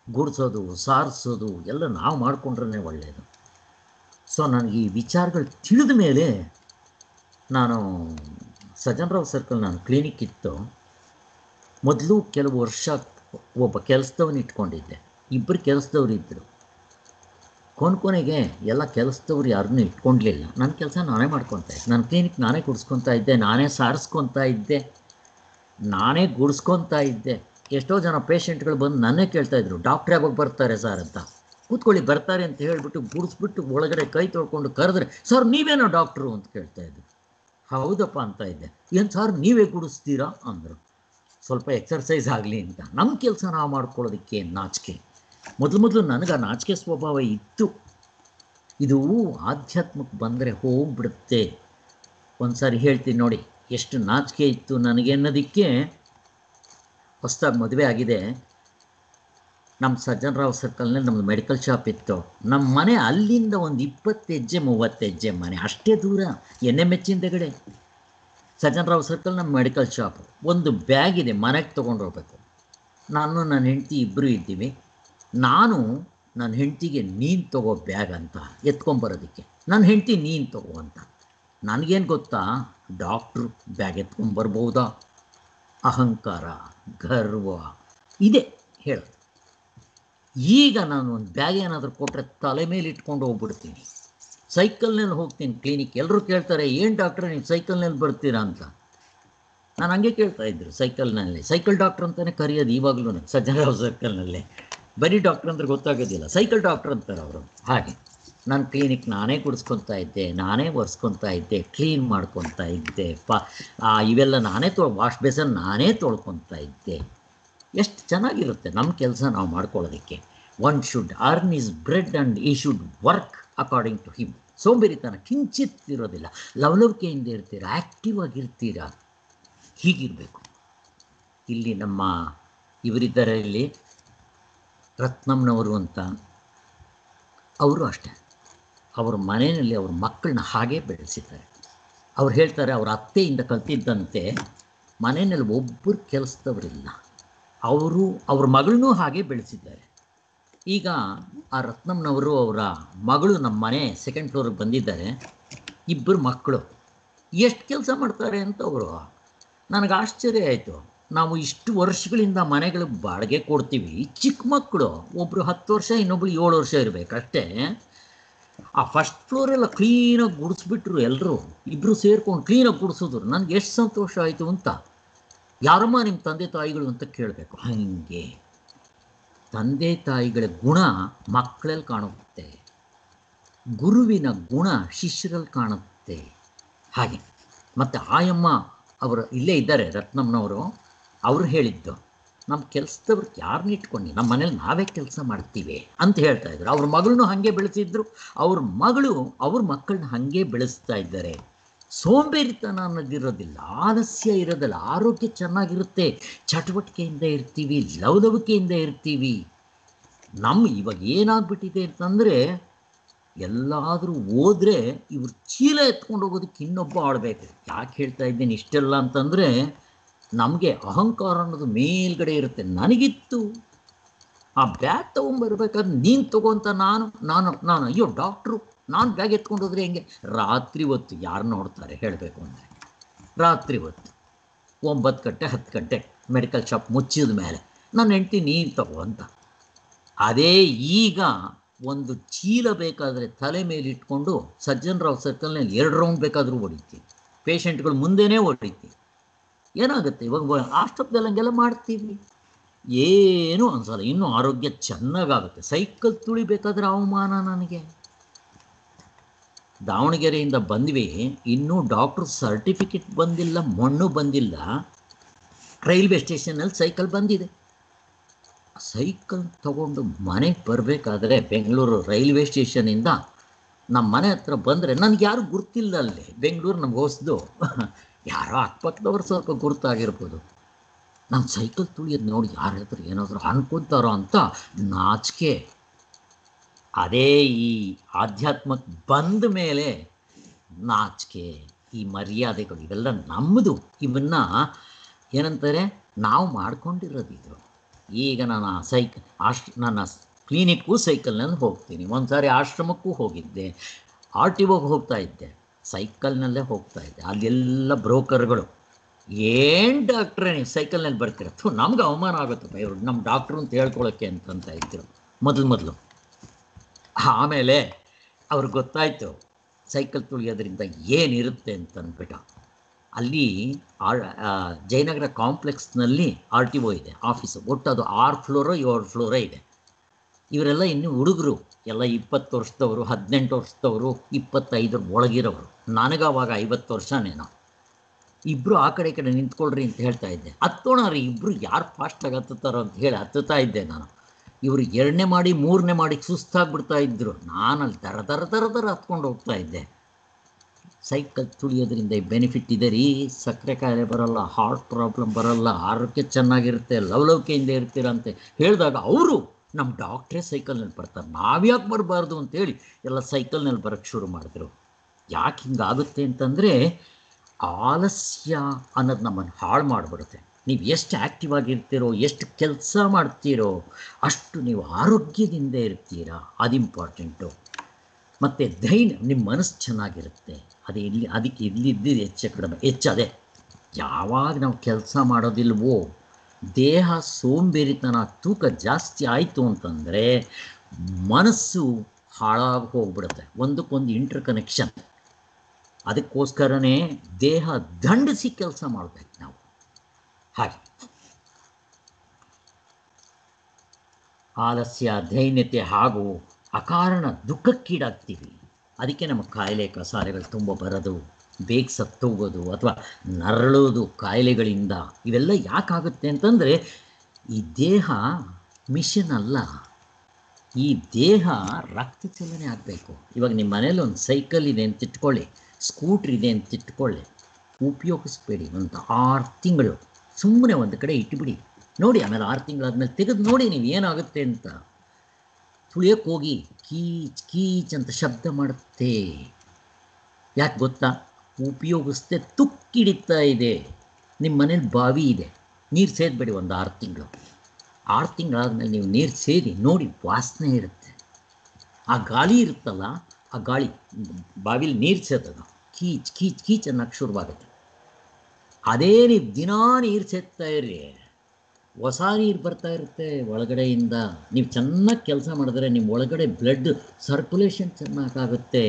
ಗುಡಿಸೋದು, ಸಾರಿಸೋದು, ಎಲ್ಲ ನಾವು ಮಾಡಿಕೊಂಡ್ರೇ ಒಳ್ಳೆಯದು ಸೊ ನನಗೆ ಈ ವಿಚಾರಗಳು ತಿಳಿದ ಮೇಲೆ ನಾನು ಸಜ್ಜನರಾವ್ ಸರ್ಕಲ್ ನಾನು ಕ್ಲಿನಿಕ್ ಇತ್ತು. ಮೊದಲು ಕೆಲವು ವರ್ಷ ಒಬ್ಬ ಕೆಲಸದವನ್ನ ಇಟ್ಕೊಂಡಿದ್ದೆ. ಇಬ್ಬರು ಕೆಲಸದವ್ರು ಇದ್ದರು ಕೊನೆ ಕೊನೆಗೆ ಎಲ್ಲ ಕೆಲಸದವ್ರು ಯಾರನ್ನೂ ಇಟ್ಕೊಂಡ್ಲಿಲ್ಲ ನನ್ನ ಕೆಲಸ ನಾನೇ ಮಾಡ್ಕೊತಾ ಇದ್ದೆ. ನನ್ನ ಕ್ಲಿನಿಕ್ ನಾನೇ ಗುಡಿಸ್ಕೊತಾ ಇದ್ದೆ. ನಾನೇ ಸಾರಿಸ್ಕೊತಾ ಇದ್ದೆ. ನಾನೇ ಗುಡಿಸ್ಕೊತಾ ಇದ್ದೆ. ಎಷ್ಟೋ ಜನ ಪೇಷಂಟ್ಗಳು ಬಂದು ನನ್ನೇ ಕೇಳ್ತಾ ಇದ್ರು, ಡಾಕ್ಟ್ರ್ ಯಾವಾಗ ಬರ್ತಾರೆ ಸರ್ ಅಂತ? ಕೂತ್ಕೊಳ್ಳಿ, ಬರ್ತಾರೆ ಅಂತ ಹೇಳಿಬಿಟ್ಟು ಗುಡಿಸ್ಬಿಟ್ಟು ಒಳಗಡೆ ಕೈ ತೊಳ್ಕೊಂಡು ಕರೆದ್ರೆ, ಸರ್, ನೀವೇನೋ ಡಾಕ್ಟ್ರು? ಅಂತ ಕೇಳ್ತಾ ಇದ್ರು. ಹೌದಪ್ಪ, ಅಂತ ಇದ್ದೆ. ಏನು ಸರ್, ನೀವೇ ಗುಡಿಸ್ತೀರಾ? ಅಂದರು. ಸ್ವಲ್ಪ ಎಕ್ಸರ್ಸೈಸ್ ಆಗಲಿ ಅಂತ. ನಮ್ಮ ಕೆಲಸ ನಾವು ಮಾಡ್ಕೊಳ್ಳೋದಕ್ಕೆ ನಾಚಿಕೆ. ಮೊದಲು ಮೊದಲು ನನಗೆ ನಾಚಿಕೆ ಸ್ವಭಾವ ಇತ್ತು. ಇದು ಆಧ್ಯಾತ್ಮಕ್ಕೆ ಬಂದರೆ ಹೋಗ್ಬಿಡುತ್ತೆ. ಒಂದು ಸಾರಿ ಹೇಳ್ತೀನಿ ನೋಡಿ, ಎಷ್ಟು ನಾಚಿಕೆ ಇತ್ತು ನನಗೆ ಅನ್ನೋದಕ್ಕೆ ಹೊಸದಾಗಿ ಮದುವೆ ಆಗಿದೆ. ನಮ್ಮ ಸಜ್ಜನರಾವ್ ಸರ್ಕಲ್ನಲ್ಲಿ ನಮ್ಮದು ಮೆಡಿಕಲ್ ಶಾಪ್ ಇತ್ತು. ನಮ್ಮ ಮನೆ ಅಲ್ಲಿಂದ ಒಂದು ಇಪ್ಪತ್ತು ಹೆಜ್ಜೆ ಮೂವತ್ತು ಹೆಜ್ಜೆ ಮನೆ. ಅಷ್ಟೇ ದೂರ ಎನ್ನೆ ಎಂ ಹೆಚ್ಚಿಂದಗಡೆ ಸಜ್ಜನರಾವ್ ಸರ್ಕಲ್ ನಮ್ಮ ಮೆಡಿಕಲ್ ಶಾಪ್. ಒಂದು ಬ್ಯಾಗ್ ಇದೆ, ಮನೆಗೆ ತೊಗೊಂಡು ಹೋಗ್ಬೇಕು ನಾನು, ನನ್ನ ಹೆಂಡತಿ ಇಬ್ಬರು ಇದ್ದೀವಿ. ನಾನು, ನನ್ನ ಹೆಂಡತಿಗೆ ನೀನು ತಗೋ ಬ್ಯಾಗ್ ಅಂತ ಎತ್ಕೊಂಬರೋದಕ್ಕೆ. ನನ್ನ ಹೆಂಡತಿ ನೀನು ತಗೋ ಅಂತ. ನನಗೇನು ಗೊತ್ತಾ? ಡಾಕ್ಟ್ರು ಬ್ಯಾಗ್ ಎತ್ಕೊಂಬರ್ಬೋದಾ? ಅಹಂಕಾರ, ಗರ್ವ, ಇದೆ ಹೇಳೋದು. ಈಗ ನಾನು ಒಂದು ಬ್ಯಾಗ್ ಏನಾದರೂ ಕೊಟ್ಟರೆ ತಲೆ ಮೇಲೆ ಇಟ್ಕೊಂಡು ಹೋಗ್ಬಿಡ್ತೀನಿ. ಸೈಕಲ್ನಲ್ಲಿ ಹೋಗ್ತೀನಿ, ಕ್ಲಿನಿಕ್. ಎಲ್ಲರೂ ಕೇಳ್ತಾರೆ, ಏನು ಡಾಕ್ಟ್ರೆ ನೀವು ಸೈಕಲ್ನಲ್ಲಿ ಬರ್ತೀರಾ ಅಂತ? ನಾನು ಹಂಗೆ ಕೇಳ್ತಾ ಇದ್ರು ಸೈಕಲ್ನಲ್ಲಿ. ಸೈಕಲ್ ಡಾಕ್ಟ್ರ್ ಅಂತಲೇ ಕರೆಯೋದು ಇವಾಗಲೂ ಸಜ್ಜನರಾವ್ ಸರ್ಕಲ್ನಲ್ಲಿ. ಬರೀ ಡಾಕ್ಟ್ರ್ ಅಂದ್ರೆ ಗೊತ್ತಾಗೋದಿಲ್ಲ. ಸೈಕಲ್ ಡಾಕ್ಟ್ರ್ ಅಂತಾರೆ ಅವರು. ಹಾಗೆ. ನಾನು ಕ್ಲಿನಿಕ್ ನಾನೇ ಕುಡಿಸ್ಕೊತಾ ಇದ್ದೆ, ನಾನೇ ಒರೆಸ್ಕೊತಾ ಇದ್ದೆ, ಕ್ಲೀನ್ ಮಾಡ್ಕೊತಾ ಇದ್ದೆ, ಪ ಇವೆಲ್ಲ ನಾನೇ ತೊಳ್ ವಾಶ್ ಬೇಸನ್ ನಾನೇ ತೊಳ್ಕೊತಾ ಇದ್ದೆ. ಎಷ್ಟು ಚೆನ್ನಾಗಿರುತ್ತೆ ನಮ್ಮ ಕೆಲಸ ನಾವು ಮಾಡ್ಕೊಳ್ಳೋದಕ್ಕೆ. One should earn his bread and he should work according to him ಸೋಂಬೇರಿತನ ಕಿಂಚಿತ್ ಇರೋದಿಲ್ಲ. ಲವಲವಿಕೆಯಿಂದ ಇರ್ತೀರಾ ಆ್ಯಕ್ಟಿವ್ ಆಗಿರ್ತೀರಾ, ಹೀಗಿರಬೇಕು. ಇಲ್ಲಿ ನಮ್ಮ ಇವರಿದ್ದಾರೆ ಇಲ್ಲಿ, ರತ್ನಮ್ನವರು ಅಂತ. ಅವರು ಅಷ್ಟೇ. ಅವ್ರ ಮನೆಯಲ್ಲಿ ಅವ್ರ ಮಕ್ಕಳನ್ನ ಹಾಗೆ ಬೆಳೆಸಿದ್ದಾರೆ. ಅವ್ರು ಹೇಳ್ತಾರೆ, ಅವ್ರ ಅತ್ತೆಯಿಂದ ಕಲ್ತಿದ್ದಂತೆ ಮನೆಯಲ್ಲಿ ಒಬ್ಬರು ಕೆಲಸದವರಿಲ್ಲ. ಅವರು ಅವ್ರ ಮಗಳನ್ನೂ ಹಾಗೆ ಬೆಳೆಸಿದ್ದಾರೆ. ಈಗ ಆ ರತ್ನಮ್ನವರು ಅವರ ಮಗಳು ನಮ್ಮ ಮನೆ ಸೆಕೆಂಡ್ ಫ್ಲೋರಿಗೆ ಬಂದಿದ್ದಾರೆ. ಇಬ್ಬರು ಮಕ್ಕಳು. ಎಷ್ಟು ಕೆಲಸ ಮಾಡ್ತಾರೆ ಅಂತ ಅವರು? ನನಗೆ ಆಶ್ಚರ್ಯ ಆಯಿತು. ನಾವು ಇಷ್ಟು ವರ್ಷಗಳಿಂದ ಮನೆಗಳು ಬಾಡಿಗೆ ಕೊಡ್ತೀವಿ. ಚಿಕ್ಕ ಮಕ್ಕಳು ಒಬ್ಬರು ಹತ್ತು ವರ್ಷ ಇನ್ನೊಬ್ಳು ಏಳು ವರ್ಷ ಇರಬೇಕಷ್ಟೇ. ಆ ಫಸ್ಟ್ ಫ್ಲೋರೆಲ್ಲ ಕ್ಲೀನಾಗಿ ಗುಡಿಸ್ಬಿಟ್ರು ಎಲ್ಲರೂ ಇಬ್ಬರು ಸೇರ್ಕೊಂಡು ಕ್ಲೀನಾಗಿ ಗುಡಿಸಿದ್ರು. ನನಗೆ ಎಷ್ಟು ಸಂತೋಷ ಆಯಿತು ಅಂತ. ಯಾರಮ್ಮ ನಿಮ್ಮ ತಂದೆ ತಾಯಿಗಳು ಅಂತ ಕೇಳಬೇಕು. ಹಾಗೆ. ತಂದೆ ತಾಯಿಗಳ ಗುಣ ಮಕ್ಕಳಲ್ಲಿ ಕಾಣುತ್ತೆ. ಗುರುವಿನ ಗುಣ ಶಿಷ್ಯರಲ್ಲಿ ಕಾಣುತ್ತೆ. ಹಾಗೆ. ಮತ್ತು ಆಯಮ್ಮ ಅವರು ಇಲ್ಲೇ ಇದ್ದಾರೆ, ರತ್ನಮ್ಮನವರು. ಅವರು ಹೇಳಿದ್ದು, ನಮ್ಮ ಕೆಲಸದವ್ರಿಗೆ ಯಾರನ್ನ ಇಟ್ಕೊಂಡು? ನಮ್ಮ ಮನೇಲಿ ನಾವೇ ಕೆಲಸ ಮಾಡ್ತೀವಿ ಅಂತ ಹೇಳ್ತಾ ಇದ್ರು. ಅವ್ರ ಮಗಳನ್ನೂ ಹಾಗೆ ಬೆಳೆಸಿದ್ರು. ಅವ್ರ ಮಗಳು ಅವ್ರ ಮಕ್ಕಳನ್ನ ಹಾಗೆ ಬೆಳೆಸ್ತಾ ಇದ್ದಾರೆ. ಸೋಂಬೇರಿತನ ಅನ್ನೋದಿರೋದಿಲ್ಲ ಆಲಸ್ಯ ಇರೋದಿಲ್ಲ, ಆರೋಗ್ಯ ಚೆನ್ನಾಗಿರುತ್ತೆ, ಚಟುವಟಿಕೆಯಿಂದ ಇರ್ತೀವಿ, ಲವಲವಿಕೆಯಿಂದ ಇರ್ತೀವಿ. ನಮ್ಮ ಇವಾಗ ಏನಾಗ್ಬಿಟ್ಟಿದೆ ಅಂತಂದರೆ, ಎಲ್ಲಾದರೂ ಹೋದರೆ ಇವರು ಚೀಲ ಎತ್ಕೊಂಡು ಹೋಗೋದಕ್ಕೆ ಇನ್ನೊಬ್ಬ ಆಡಬೇಕು ಯಾಕೆ ಹೇಳ್ತಾ ಇದ್ದೀನಿ ಇಷ್ಟೆಲ್ಲ ಅಂತಂದರೆ, ನಮಗೆ ಅಹಂಕಾರ ಅನ್ನೋದು ಮೇಲ್ಗಡೆ ಇರುತ್ತೆ. ನನಗಿತ್ತು. ಆ ಬ್ಯಾಗ್ ತೊಗೊಂಬರ್ಬೇಕಾದ್ರೆ ನೀನು ತಗೋಂತ ನಾನು ನಾನು ನಾನು, ಅಯ್ಯೋ, ಡಾಕ್ಟ್ರು ನಾನು ಬ್ಯಾಗ್ ಎತ್ಕೊಂಡು ಹೋದ್ರೆ ಹೆಂಗೆ? ರಾತ್ರಿ ಹೊತ್ತು ಯಾರು ನೋಡ್ತಾರೆ? ಹೇಳಬೇಕು ಅಂದರೆ. ರಾತ್ರಿ ಹೊತ್ತು. ಒಂಬತ್ತು ಗಂಟೆ, ಹತ್ತು ಗಂಟೆ ಮೆಡಿಕಲ್ ಶಾಪ್ ಮುಚ್ಚಿದ ಮೇಲೆ, ನನ್ನ ಹೆಂಡ್ತಿ ನೀನು ತಗೋ ಅಂತ. ಅದೇ ಈಗ ಒಂದು ಚೀಲ ಬೇಕಾದರೆ ತಲೆ ಮೇಲೆ ಇಟ್ಕೊಂಡು ಸಜ್ಜನರಾವ್ ಸರ್ಕಲ್ನಲ್ಲಿ ಎರಡು ರೌಂಡ್ ಬೇಕಾದರೂ ಹೊಡಿತೀವಿ ಪೇಷಂಟ್ಗಳು ಮುಂದೆನೇ ಹೊಡಿತೀವಿ ಏನಾಗುತ್ತೆ? ಇವಾಗ ಆಸ್ಟಪ್ದಲ್ಲಿ ಹಂಗೆಲ್ಲ ಮಾಡ್ತೀವಿ. ಏನೂ ಅನ್ಸಲ್ಲ. ಇನ್ನೂ ಆರೋಗ್ಯ ಚೆನ್ನಾಗಾಗುತ್ತೆ. ಸೈಕಲ್ ತುಳಿಬೇಕಾದ್ರೆ ಅವಮಾನ ನನಗೆ. ದಾವಣಗೆರೆಯಿಂದ ಬಂದ್ವಿ, ಇನ್ನೂ ಡಾಕ್ಟ್ರ್ ಸರ್ಟಿಫಿಕೇಟ್ ಬಂದಿಲ್ಲ, ಮಣ್ಣು ಬಂದಿಲ್ಲ. ರೈಲ್ವೆ ಸ್ಟೇಷನಲ್ಲಿ ಸೈಕಲ್ ಬಂದಿದೆ. ಸೈಕಲ್ ತಗೊಂಡು ಮನೆಗೆ ಬರಬೇಕಾದ್ರೆ ಬೆಂಗಳೂರು ರೈಲ್ವೆ ಸ್ಟೇಷನಿಂದ ನಮ್ಮ ಮನೆ ಹತ್ರ ಬಂದರೆ ನನಗೆ ಯಾರು ಗುರ್ತಿಲ್ಲ ಅಲ್ಲಿ. ಬೆಂಗಳೂರು ನಮ್ಗೆ ಹೊಸ್ದು. ಯಾರೋ ಅಕ್ಕಪಕ್ಕದವ್ರು ಸ್ವಲ್ಪ ಗುರುತಾಗಿರ್ಬೋದು. ನಾನು ಸೈಕಲ್ ತುಳಿಯೋದು ನೋಡಿ ಯಾರಾದ್ರೂ ಏನಾದರೂ ಅನ್ಕೊಂತಾರೋ ಅಂತ ನಾಚಿಕೆ. ಅದೇ ಈ ಆಧ್ಯಾತ್ಮಕ್ಕೆ ಬಂದ ಮೇಲೆ ನಾಚಿಕೆ, ಈ ಮರ್ಯಾದೆಗಳು ಇವೆಲ್ಲ ನಮ್ಮದು ಇವನ್ನ ಏನಂತಾರೆ, ನಾವು ಮಾಡ್ಕೊಂಡಿರೋದು ಇದು. ಈಗ ನಾನು ಸೈಕ್, ಆಶ್, ನನ್ನ ಕ್ಲಿನಿಕ್ಗೂ ಸೈಕಲ್ನಲ್ಲಿ ಹೋಗ್ತೀನಿ. ಒಂದು ಸಾರಿ ಆಶ್ರಮಕ್ಕೂ ಹೋಗಿದ್ದೆ. ಆರ್ ಟಿ ಒಗೆ ಹೋಗ್ತಾ ಇದ್ದೆ. ಸೈಕಲ್ನಲ್ಲೇ ಹೋಗ್ತಾ ಇದ್ದೆ. ಅಲ್ಲೆಲ್ಲ ಬ್ರೋಕರ್ಗಳು. ಏನು ಡಾಕ್ಟ್ರೇ ನೀವು ಸೈಕಲ್ನಲ್ಲಿ ಬರ್ತೀರ? ಥೂ, ನಮ್ಗೆ ಅವಮಾನ ಆಗುತ್ತಪ್ಪ ಇವರು ನಮ್ಮ ಡಾಕ್ಟ್ರು ಅಂತ ಹೇಳ್ಕೊಳಕ್ಕೆ ಅಂತಂತ ಇದ್ರು. ಮೊದಲು ಮೊದಲು. ಆಮೇಲೆ ಅವ್ರಿಗೆ ಗೊತ್ತಾಯಿತು, ಸೈಕಲ್ ತುಳಿಯೋದ್ರಿಂದ ಏನಿರುತ್ತೆ ಅಂತ ಅಂದ್ಬಿಟ್ಟ ಅಲ್ಲಿ ಜಯನಗರ ಕಾಂಪ್ಲೆಕ್ಸ್ನಲ್ಲಿ ಆರ್ ಟಿ ಒ ಇದೆ, ಆಫೀಸು. ಒಟ್ಟು ಅದು ಆರು ಫ್ಲೋರೋ, ಏಳು ಫ್ಲೋರೋ ಇದೆ. ಇವರೆಲ್ಲ ಇನ್ನು ಹುಡುಗರು, ಎಲ್ಲ ಇಪ್ಪತ್ತು ವರ್ಷದವರು, ಹದಿನೆಂಟು ವರ್ಷದವರು, ಇಪ್ಪತ್ತೈದರ ಒಳಗಿರೋರು. ನನಗೆ ಅವಾಗ ಐವತ್ತು ವರ್ಷನೇನೋ. ಇಬ್ಬರು ಆ ಕಡೆ ಈ ಕಡೆ ನಿಂತ್ಕೊಳ್ರಿ ಅಂತ ಹೇಳ್ತಾ ಇದ್ದೆ. ಹತ್ತೋಣ ರೀ ಇಬ್ಬರು ಯಾರು ಫಾಸ್ಟಾಗಿ ಹತ್ತುತ್ತಾರೋ ಅಂತ ಹೇಳಿ ಹತ್ತುತ್ತಾ ಇದ್ದೆ ನಾನು. ಇವರು ಎರಡನೇ ಮಾಡಿ, ಮೂರನೇ ಮಾಡಿ ಸುಸ್ತಾಗ್ಬಿಡ್ತಾ ಇದ್ದರು ನಾನಲ್ಲಿ ದರ ದರ ದರ ದರ ಹತ್ಕೊಂಡು ಹೋಗ್ತಾ ಇದ್ದೆ. ಸೈಕಲ್ ತುಳಿಯೋದ್ರಿಂದ ಬೆನಿಫಿಟ್ ಇದೆ ರೀ. ಸಕ್ಕರೆ ಕಾಯಿಲೆ ಬರಲ್ಲ ಹಾರ್ಟ್ ಪ್ರಾಬ್ಲಮ್ ಬರಲ್ಲ, ಆರೋಗ್ಯ ಚೆನ್ನಾಗಿರುತ್ತೆ, ಲವಲವಿಕೆಯಿಂದ ಇರ್ತೀರ ಅಂತ ಹೇಳಿದಾಗ ಅವರು ನಮ್ಮ ಡಾಕ್ಟ್ರೇ ಸೈಕಲ್ನಲ್ಲಿ ಬರ್ತಾರೆ. ನಾವ್ಯಾಕೆ ಬರಬಾರ್ದು ಅಂತೇಳಿ ಎಲ್ಲ ಸೈಕಲ್ನಲ್ಲಿ ಬರೋಕ್ಕೆ ಶುರು ಮಾಡಿದ್ರು. ಯಾಕೆ ಹಿಂಗಾಗುತ್ತೆ ಅಂತಂದರೆ ಆಲಸ್ಯ ಅನ್ನೋದು ನಮ್ಮನ್ನು ಹಾಳು ಮಾಡಿಬಿಡುತ್ತೆ. ನೀವು ಎಷ್ಟು ಆ್ಯಕ್ಟಿವ್ ಆಗಿರ್ತೀರೋ, ಎಷ್ಟು ಕೆಲಸ ಮಾಡ್ತೀರೋ, ಅಷ್ಟು ನೀವು ಆರೋಗ್ಯದಿಂದ ಇರ್ತೀರಾ. ಅದು ಇಂಪಾರ್ಟೆಂಟು ಮತ್ತು ಧೈರ್ಯ ನಿಮ್ಮ ಮನಸ್ಸು ಚೆನ್ನಾಗಿರುತ್ತೆ. ಅದು ಇಲ್ಲಿ, ಅದಕ್ಕೆ ಇಲ್ಲಿದ್ದಿದ್ದು ಹೆಚ್ಚು ಕಡಿಮೆ. ಹೆಚ್ಚು ಅದೇ ಯಾವಾಗ ನಾವು ಕೆಲಸ ಮಾಡೋದಿಲ್ವೋ, ದೇಹ ಸೋಂಬೇರಿತನ ತೂಕ ಜಾಸ್ತಿ ಆಯಿತು ಅಂತಂದರೆ, ಮನಸ್ಸು ಹಾಳಾಗಿ ಹೋಗ್ಬಿಡುತ್ತೆ. ಒಂದಕ್ಕೊಂದು ಇಂಟರ್ ಕನೆಕ್ಷನ್ ಅದಕ್ಕೋಸ್ಕರನೇ ದೇಹ ದಂಡಿಸಿ ಕೆಲಸ ಮಾಡಬೇಕು ನಾವು. ಹಾಗೆ ಆಲಸ್ಯ, ದೈನ್ಯತೆ ಹಾಗೂ ಅಕಾರಣ ದುಃಖಕ್ಕೀಡಾಗ್ತೀವಿ. ಅದಕ್ಕೆ ನಮ್ಮ ಕಾಯಿಲೆ ಕಸಾಲೆಗಳು ತುಂಬ ಬರೋದು, ಬೇಗ ಸತ್ತೋಗೋದು ಅಥವಾ ನರಳೋದು ಕಾಯಿಲೆಗಳಿಂದ. ಇವೆಲ್ಲ ಯಾಕಾಗುತ್ತೆ ಅಂತಂದರೆ, ಈ ದೇಹ ಮಿಷನ್ ಅಲ್ಲ. ಈ ದೇಹ ರಕ್ತ ಚಲನೆ ಆಗಬೇಕು. ಇವಾಗ ನಿಮ್ಮ ಮನೇಲಿ ಒಂದು ಸೈಕಲ್ ಇದೆ ಅಂತ ಇಟ್ಕೊಳ್ಳಿ, ಸ್ಕೂಟ್ರ್ ಇದೆ ಅಂತ ಇಟ್ಕೊಳ್ಳಿ, ಉಪಯೋಗಿಸ್ಬೇಡಿ ಒಂದು ಆರು ತಿಂಗಳು. ಸುಮ್ಮನೆ ಒಂದು ಕಡೆ ಇಟ್ಟುಬಿಡಿ. ನೋಡಿ ಆಮೇಲೆ ಆರು ತಿಂಗಳಾದ್ಮೇಲೆ ತೆಗೆದು ನೋಡಿ ನೀವು ಏನಾಗುತ್ತೆ ಅಂತ. ತುಳಿಯೋಕ್ಕೆ ಹೋಗಿ ಕೀಚ್ ಕೀಚ್ ಅಂತ ಶಬ್ದ ಮಾಡುತ್ತೆ. ಯಾಕೆ ಗೊತ್ತಾ? ಉಪಯೋಗಿಸ್ದೆ ತುಕ್ಕಿಡಿತಾ ಇದೆ. ನಿಮ್ಮ ಮನೇಲಿ ಬಾವಿ ಇದೆ. ನೀರು ಸೇದಬೇಡಿ ಒಂದು ಆರು ತಿಂಗಳು. ಆರು ತಿಂಗಳಾದ್ಮೇಲೆ ನೀವು ನೀರು ಸೇದಿ ನೋಡಿ ವಾಸನೆ ಇರುತ್ತೆ. ಆ ಗಾಳಿ ಇರುತ್ತಲ್ಲ, ಆ ಗಾಳಿ ಬಾವಿಲಿ ನೀರು ಸೇದೋದು. ಕೀಚ್ ಕೀಚ್ ಕೀಚ್ ಅನ್ನೋಕ್ಕೆ ಶುರುವಾಗುತ್ತೆ. ಅದೇ ನೀವು ದಿನಾ ನೀರು ಸೇರ್ತಾ ಇರ್ರಿ. ಹೊಸ ನೀರು ಬರ್ತಾ ಇರುತ್ತೆ ಒಳಗಡೆಯಿಂದ. ನೀವು ಚೆನ್ನಾಗಿ ಕೆಲಸ ಮಾಡಿದ್ರೆ ನಿಮ್ಮ ಒಳಗಡೆ ಬ್ಲಡ್ ಸರ್ಕ್ಯುಲೇಷನ್ ಚೆನ್ನಾಗಾಗುತ್ತೆ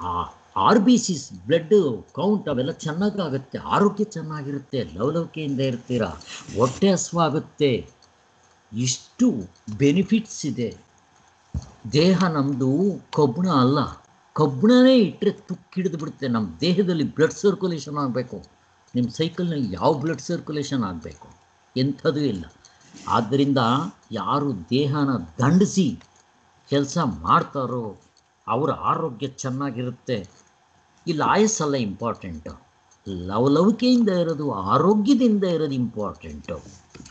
ಆ R B C blood count ಅವೆಲ್ಲ ಚೆನ್ನಾಗಾಗುತ್ತೆ ಆರೋಗ್ಯ ಚೆನ್ನಾಗಿರುತ್ತೆ. ಲವಲವಿಕೆಯಿಂದ ಇರ್ತೀರ. ಹೊಟ್ಟೆ ಹಸುವಾಗುತ್ತೆ ಇಷ್ಟು ಬೆನಿಫಿಟ್ಸ್ ಇದೆ. ದೇಹ ನಮ್ಮದು ಕಬ್ಬಣ ಅಲ್ಲ. ಕಬ್ಬಣನೇ ಇಟ್ಟರೆ ತುಕ್ಕಿಡಿದು ಬಿಡುತ್ತೆ. ನಮ್ಮ ದೇಹದಲ್ಲಿ ಬ್ಲಡ್ ಸರ್ಕ್ಯುಲೇಷನ್ ಆಗಬೇಕು. ನಿಮ್ಮ ಸೈಕಲ್ನಲ್ಲಿ ಯಾವ ಬ್ಲಡ್ ಸರ್ಕ್ಯುಲೇಷನ್ ಆಗಬೇಕು? ಎಂಥದೂ ಇಲ್ಲ. ಆದ್ದರಿಂದ ಯಾರು ದೇಹನ ದಂಡಿಸಿ ಕೆಲಸ ಮಾಡ್ತಾರೋ ಅವರ ಆರೋಗ್ಯ ಚೆನ್ನಾಗಿರುತ್ತೆ. ಇಲ್ಲಿ ಆಯಸ್ಸಲ್ಲ ಇಂಪಾರ್ಟೆಂಟು ಲವಲವಿಕೆಯಿಂದ ಇರೋದು, ಆರೋಗ್ಯದಿಂದ ಇರೋದು ಇಂಪಾರ್ಟೆಂಟು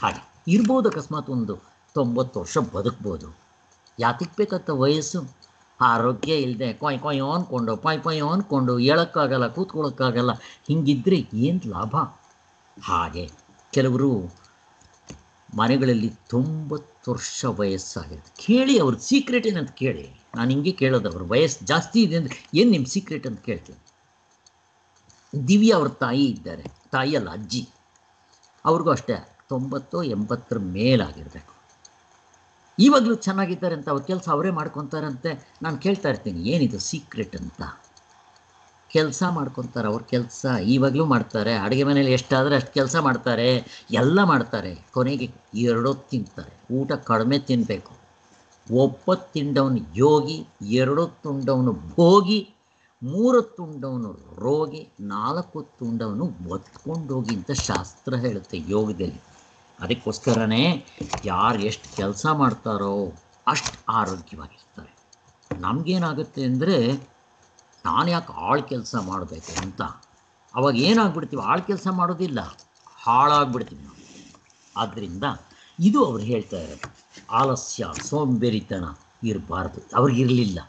ಹಾಗೆ ಇರ್ಬೋದು ಅಕಸ್ಮಾತ್ ಒಂದು ತೊಂಬತ್ತು ವರ್ಷ ಬದುಕ್ಬೋದು. ಯಾತಕ್ಕೆ ಬೇಕಾದ ವಯಸ್ಸು? ಆರೋಗ್ಯ ಇಲ್ಲದೆ ಕೊಯ್ ಕೊಯ್ ಅಂದ್ಕೊಂಡು ಪಾಯ್ ಕೊಯ್ ಅಂದ್ಕೊಂಡು ಹೇಳೋಕ್ಕಾಗಲ್ಲ ಕೂತ್ಕೊಳ್ಳೋಕ್ಕಾಗಲ್ಲ, ಹಿಂಗಿದ್ರೆ ಏನು ಲಾಭ? ಹಾಗೆ ಕೆಲವರು ಮನೆಗಳಲ್ಲಿ ತೊಂಬತ್ತು ವರ್ಷ ವಯಸ್ಸಾಗಿರುತ್ತೆ ಕೇಳಿ ಅವ್ರ ಸೀಕ್ರೆಟ್ ಏನಂತ ಕೇಳಿ. ನಾನು ಹಿಂಗೆ ಕೇಳೋದು, ಅವ್ರ ವಯಸ್ಸು ಜಾಸ್ತಿ ಇದೆ ಅಂದರೆ ಏನು ನಿಮ್ಮ ಸೀಕ್ರೆಟ್ ಅಂತ ಕೇಳ್ತೀನಿ. ದಿವ್ಯ ಅವ್ರ ತಾಯಿ ಇದ್ದಾರೆ. ತಾಯಿ ಅಲ್ಲ ಅಜ್ಜಿ. ಅವ್ರಿಗೂ ಅಷ್ಟೇ, ತೊಂಬತ್ತು ಎಂಬತ್ತರ ಮೇಲಾಗಿರಬೇಕು. ಇವಾಗಲೂ ಚೆನ್ನಾಗಿದ್ದಾರೆ ಅಂತ ಅವ್ರ ಕೆಲಸ ಅವರೇ ಮಾಡ್ಕೊತಾರಂತೆ. ನಾನು ಕೇಳ್ತಾ ಇರ್ತೀನಿ, ಏನಿದು ಸೀಕ್ರೆಟ್ ಅಂತ? ಕೆಲಸ ಮಾಡ್ಕೊತಾರೆ ಅವ್ರ ಕೆಲಸ, ಇವಾಗಲೂ ಮಾಡ್ತಾರೆ. ಅಡುಗೆ ಮನೇಲಿ ಎಷ್ಟಾದರೆ ಅಷ್ಟು ಕೆಲಸ ಮಾಡ್ತಾರೆ. ಎಲ್ಲ ಮಾಡ್ತಾರೆ. ಕೊನೆಗೆ ಎರಡೊತ್ತು ತಿಂತಾರೆ. ಊಟ ಕಡಿಮೆ ತಿನ್ನಬೇಕು ಒಪ್ಪತ್ತು ತಿಂಡವನು ಯೋಗಿ ಎರಡೊತ್ತು ಉಂಡವನು ಭೋಗಿ ಮೂರೊತ್ತು ತುಂಡವನು ರೋಗಿ, ನಾಲ್ಕು ತುಂಡವನು ಒತ್ಕೊಂಡೋಗಿ ಅಂತ ಶಾಸ್ತ್ರ ಹೇಳುತ್ತೆ ಯೋಗದಲ್ಲಿ. ಅದಕ್ಕೋಸ್ಕರನೇ ಯಾರು ಎಷ್ಟು ಕೆಲಸ ಮಾಡ್ತಾರೋ ಅಷ್ಟು ಆರೋಗ್ಯವಾಗಿರ್ತಾರೆ. ನಮಗೇನಾಗುತ್ತೆ ಅಂದರೆ ನಾನು ಯಾಕೆ ಆಳು ಕೆಲಸ ಮಾಡಬೇಕು ಅಂತ? ಅವಾಗ ಏನಾಗ್ಬಿಡ್ತೀವಿ? ಆಳು ಕೆಲಸ ಮಾಡೋದಿಲ್ಲ. ಹಾಳಾಗ್ಬಿಡ್ತೀವಿ ನಾವು. ಆದ್ದರಿಂದ ಇದು ಅವ್ರು ಹೇಳ್ತಾ ಇರೋದು. ಆಲಸ್ಯ, ಸೋಂಬೇರಿತನ ಇರಬಾರ್ದು. ಅವ್ರಿಗಿರಲಿಲ್ಲ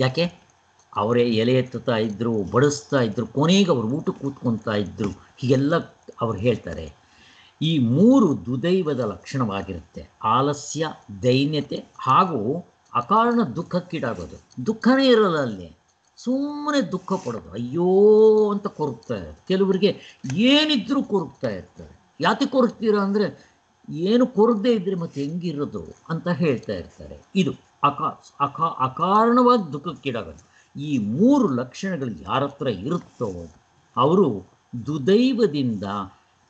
ಯಾಕೆ? ಅವರೇ ಎಲೆ ಎತ್ತುತ್ತಾ ಇದ್ದರು ಬಡಿಸ್ತಾ ಇದ್ದರು ಕೊನೆಗೆ ಅವ್ರು ಊಟ ಕೂತ್ಕೊತಾ ಇದ್ದರು ಹೀಗೆಲ್ಲ ಅವ್ರು ಹೇಳ್ತಾರೆ. ಈ ಮೂರು ದುದೈವದ ಲಕ್ಷಣವಾಗಿರುತ್ತೆ. ಆಲಸ್ಯ, ದೈನ್ಯತೆ ಹಾಗೂ ಅಕಾರಣ ದುಃಖಕ್ಕೀಡಾಗೋದು. ದುಃಖನೇ ಇರಲ್ಲ ಅಲ್ಲಿ. ಸುಮ್ಮನೆ ದುಃಖ ಪಡೋದು. ಅಯ್ಯೋ ಅಂತ ಕೊರಗ್ತಾ ಇರೋದು. ಕೆಲವರಿಗೆ ಏನಿದ್ರೂ ಕೊರಗ್ತಾ ಇರ್ತಾರೆ. ಯಾತಿ ಕೊರಗ್ತೀರಾ ಅಂದರೆ, ಏನು ಕೊರಗದೇ ಇದ್ದರೆ ಮತ್ತೆ ಹೆಂಗಿರೋದು ಅಂತ ಹೇಳ್ತಾ ಇರ್ತಾರೆ. ಇದು ಅಕಾ ಅಕಾ, ಅಕಾರಣವಾಗಿ ದುಃಖಕ್ಕೀಡಾಗೋದು. ಈ ಮೂರು ಲಕ್ಷಣಗಳು ಯಾರ ಹತ್ರ ಇರುತ್ತೋ, ಅವರು ದುದೈವದಿಂದ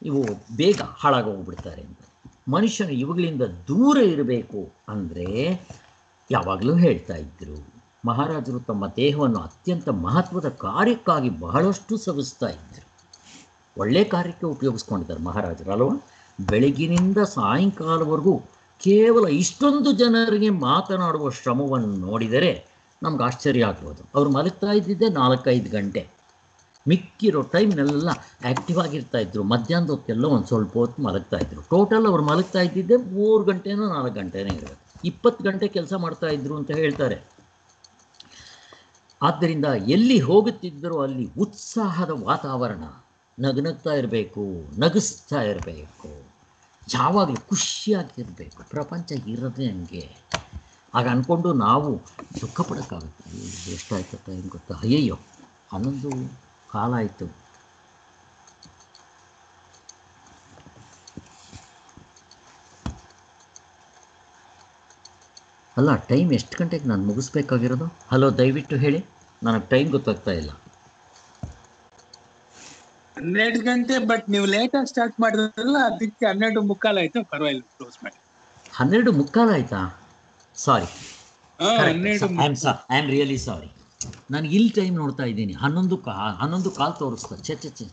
ಇವು ಬೇಗ ಹಾಳಾಗೋಗ್ಬಿಡ್ತಾರೆ ಅಂತ. ಮನುಷ್ಯನು ಇವುಗಳಿಂದ ದೂರ ಇರಬೇಕು ಅಂದರೆ ಯಾವಾಗಲೂ ಹೇಳ್ತಾ ಇದ್ದರು ಮಹಾರಾಜರು ತಮ್ಮ ದೇಹವನ್ನು ಅತ್ಯಂತ ಮಹತ್ವದ ಕಾರ್ಯಕ್ಕಾಗಿ ಬಹಳಷ್ಟು ಸವಿಸ್ತಾ ಇದ್ದರು ಒಳ್ಳೆ ಕಾರ್ಯಕ್ಕೆ ಉಪಯೋಗಿಸ್ಕೊಂಡಿದ್ದಾರೆ ಮಹಾರಾಜರು, ಅಲ್ವಾ? ಬೆಳಗಿನಿಂದ ಸಾಯಂಕಾಲವರೆಗೂ ಕೇವಲ ಇಷ್ಟೊಂದು ಜನರಿಗೆ ಮಾತನಾಡುವ ಶ್ರಮವನ್ನು ನೋಡಿದರೆ ನಮ್ಗೆ ಆಶ್ಚರ್ಯ ಆಗ್ಬೋದು. ಅವ್ರು ಮಲಗ್ತಾ ಇದ್ದಿದ್ದೆ ನಾಲ್ಕೈದು ಗಂಟೆ. ಮಿಕ್ಕಿರೋ ಟೈಮ್ನೆಲ್ಲ ಆ್ಯಕ್ಟಿವ್ ಆಗಿರ್ತಾ ಇದ್ರು. ಮಧ್ಯಾಹ್ನದ ಹೊತ್ತೆಲ್ಲ ಒಂದು ಸ್ವಲ್ಪ ಹೊತ್ತು ಮಲಗ್ತಾ ಇದ್ರು. ಟೋಟಲ್ ಅವ್ರು ಮಲಗ್ತಾ ಇದ್ದಿದ್ದೆ ಮೂರು ಗಂಟೆನೋ ನಾಲ್ಕು ಗಂಟೆನೇ ಇರಬೇಕು. ಇಪ್ಪತ್ತು ಗಂಟೆ ಕೆಲಸ ಮಾಡ್ತಾ ಇದ್ರು ಅಂತ ಹೇಳ್ತಾರೆ. ಆದ್ದರಿಂದ ಎಲ್ಲಿ ಹೋಗುತ್ತಿದ್ದರೂ ಅಲ್ಲಿ ಉತ್ಸಾಹದ ವಾತಾವರಣ ನಗ್ನಗ್ತಾ ಇರಬೇಕು, ನಗಿಸ್ತಾ ಇರಬೇಕು. ಯಾವಾಗಲೂ ಖುಷಿಯಾಗಿರಬೇಕು. ಪ್ರಪಂಚ ಇರೋದೇ ನನಗೆ ಆಗ ಅಂದ್ಕೊಂಡು ನಾವು ದುಃಖ ಪಡೋಕ್ಕಾಗುತ್ತೆ. ಎಷ್ಟಾಯ್ತಪ್ಪ, ಏನು ಗೊತ್ತಾ? ಅಯ್ಯಯ್ಯೋ ಹನ್ನೊಂದು ಕಾಲ ಆಯಿತು ಅಲ್ಲ ಟೈಮ್ ಎಷ್ಟು ಗಂಟೆಗೆ ನಾನು ಮುಗಿಸ್ಬೇಕಾಗಿರೋದು? ಹಲೋ ದಯವಿಟ್ಟು ಹೇಳಿ. ನನಗೆ ಟೈಮ್ ಗೊತ್ತಾಗ್ತಾ ಇಲ್ಲ. ಹನ್ನೆರಡು ಗಂಟೆ ಬಟ್ ನೀವು ಲೇಟಾಗಿ ಸ್ಟಾರ್ಟ್ ಮಾಡಿದ್ರಲ್ಲ ಅದಕ್ಕೆ ಹನ್ನೆರಡು ಮುಕ್ಕಾಲು ಆಯ್ತು. ಪರವಾಗಿಲ್ಲ ಕ್ಲೋಸ್ ಮಾಡಿ. ಹನ್ನೆರಡು ಮುಕ್ಕಾಲು ಆಯ್ತಾ? Sorry I am really sorry ನಾನು ಇಲ್ಲಿ ಟೈಮ್ ನೋಡ್ತಾ ಇದ್ದೀನಿ. ಹನ್ನೊಂದು ಕಾ ಹನ್ನೊಂದು ಕಾಲು ತೋರಿಸ್ತಾ ಚೆ ಛೆ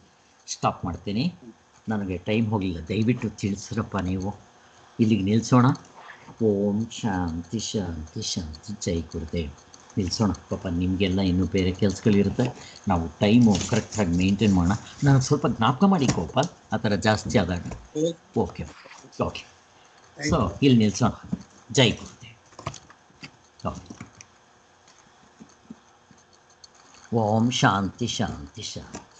ಸ್ಟಾಪ್ ಮಾಡ್ತೀನಿ. ನನಗೆ ಟೈಮ್ ಹೋಗಲಿಲ್ಲ. ದಯವಿಟ್ಟು ತಿಳಿಸ್ರಪ್ಪ ನೀವು. ಇಲ್ಲಿಗೆ ನಿಲ್ಲಿಸೋಣ ಓಂ ಶಾಂತಿ ಶಾಂತಿ ಶಾಂತಿ. ಜೈ ಗುರುದೇವ್. ನಿಲ್ಲಿಸೋಣ ಪಾಪ ನಿಮಗೆಲ್ಲ ಇನ್ನೂ ಬೇರೆ ಕೆಲಸಗಳಿರುತ್ತೆ. ನಾವು ಟೈಮು ಕರೆಕ್ಟಾಗಿ ಮೇಂಟೈನ್ ಮಾಡೋಣ. ನನಗೆ ಸ್ವಲ್ಪ ಜ್ಞಾಪಕ ಮಾಡಿ ಕೋಪ ಆ ಥರ ಜಾಸ್ತಿ ಆದಾಗ. ಓಕೆ ಓಕೆ ಸೊ ಇಲ್ಲಿ ನಿಲ್ಲಿಸೋಣ ಜೈ ಗುರುದೇವ್. ಓಕೆ ಓಂ ಶಾಂತಿ ಶಾಂತಿ ಶಾಂತಿ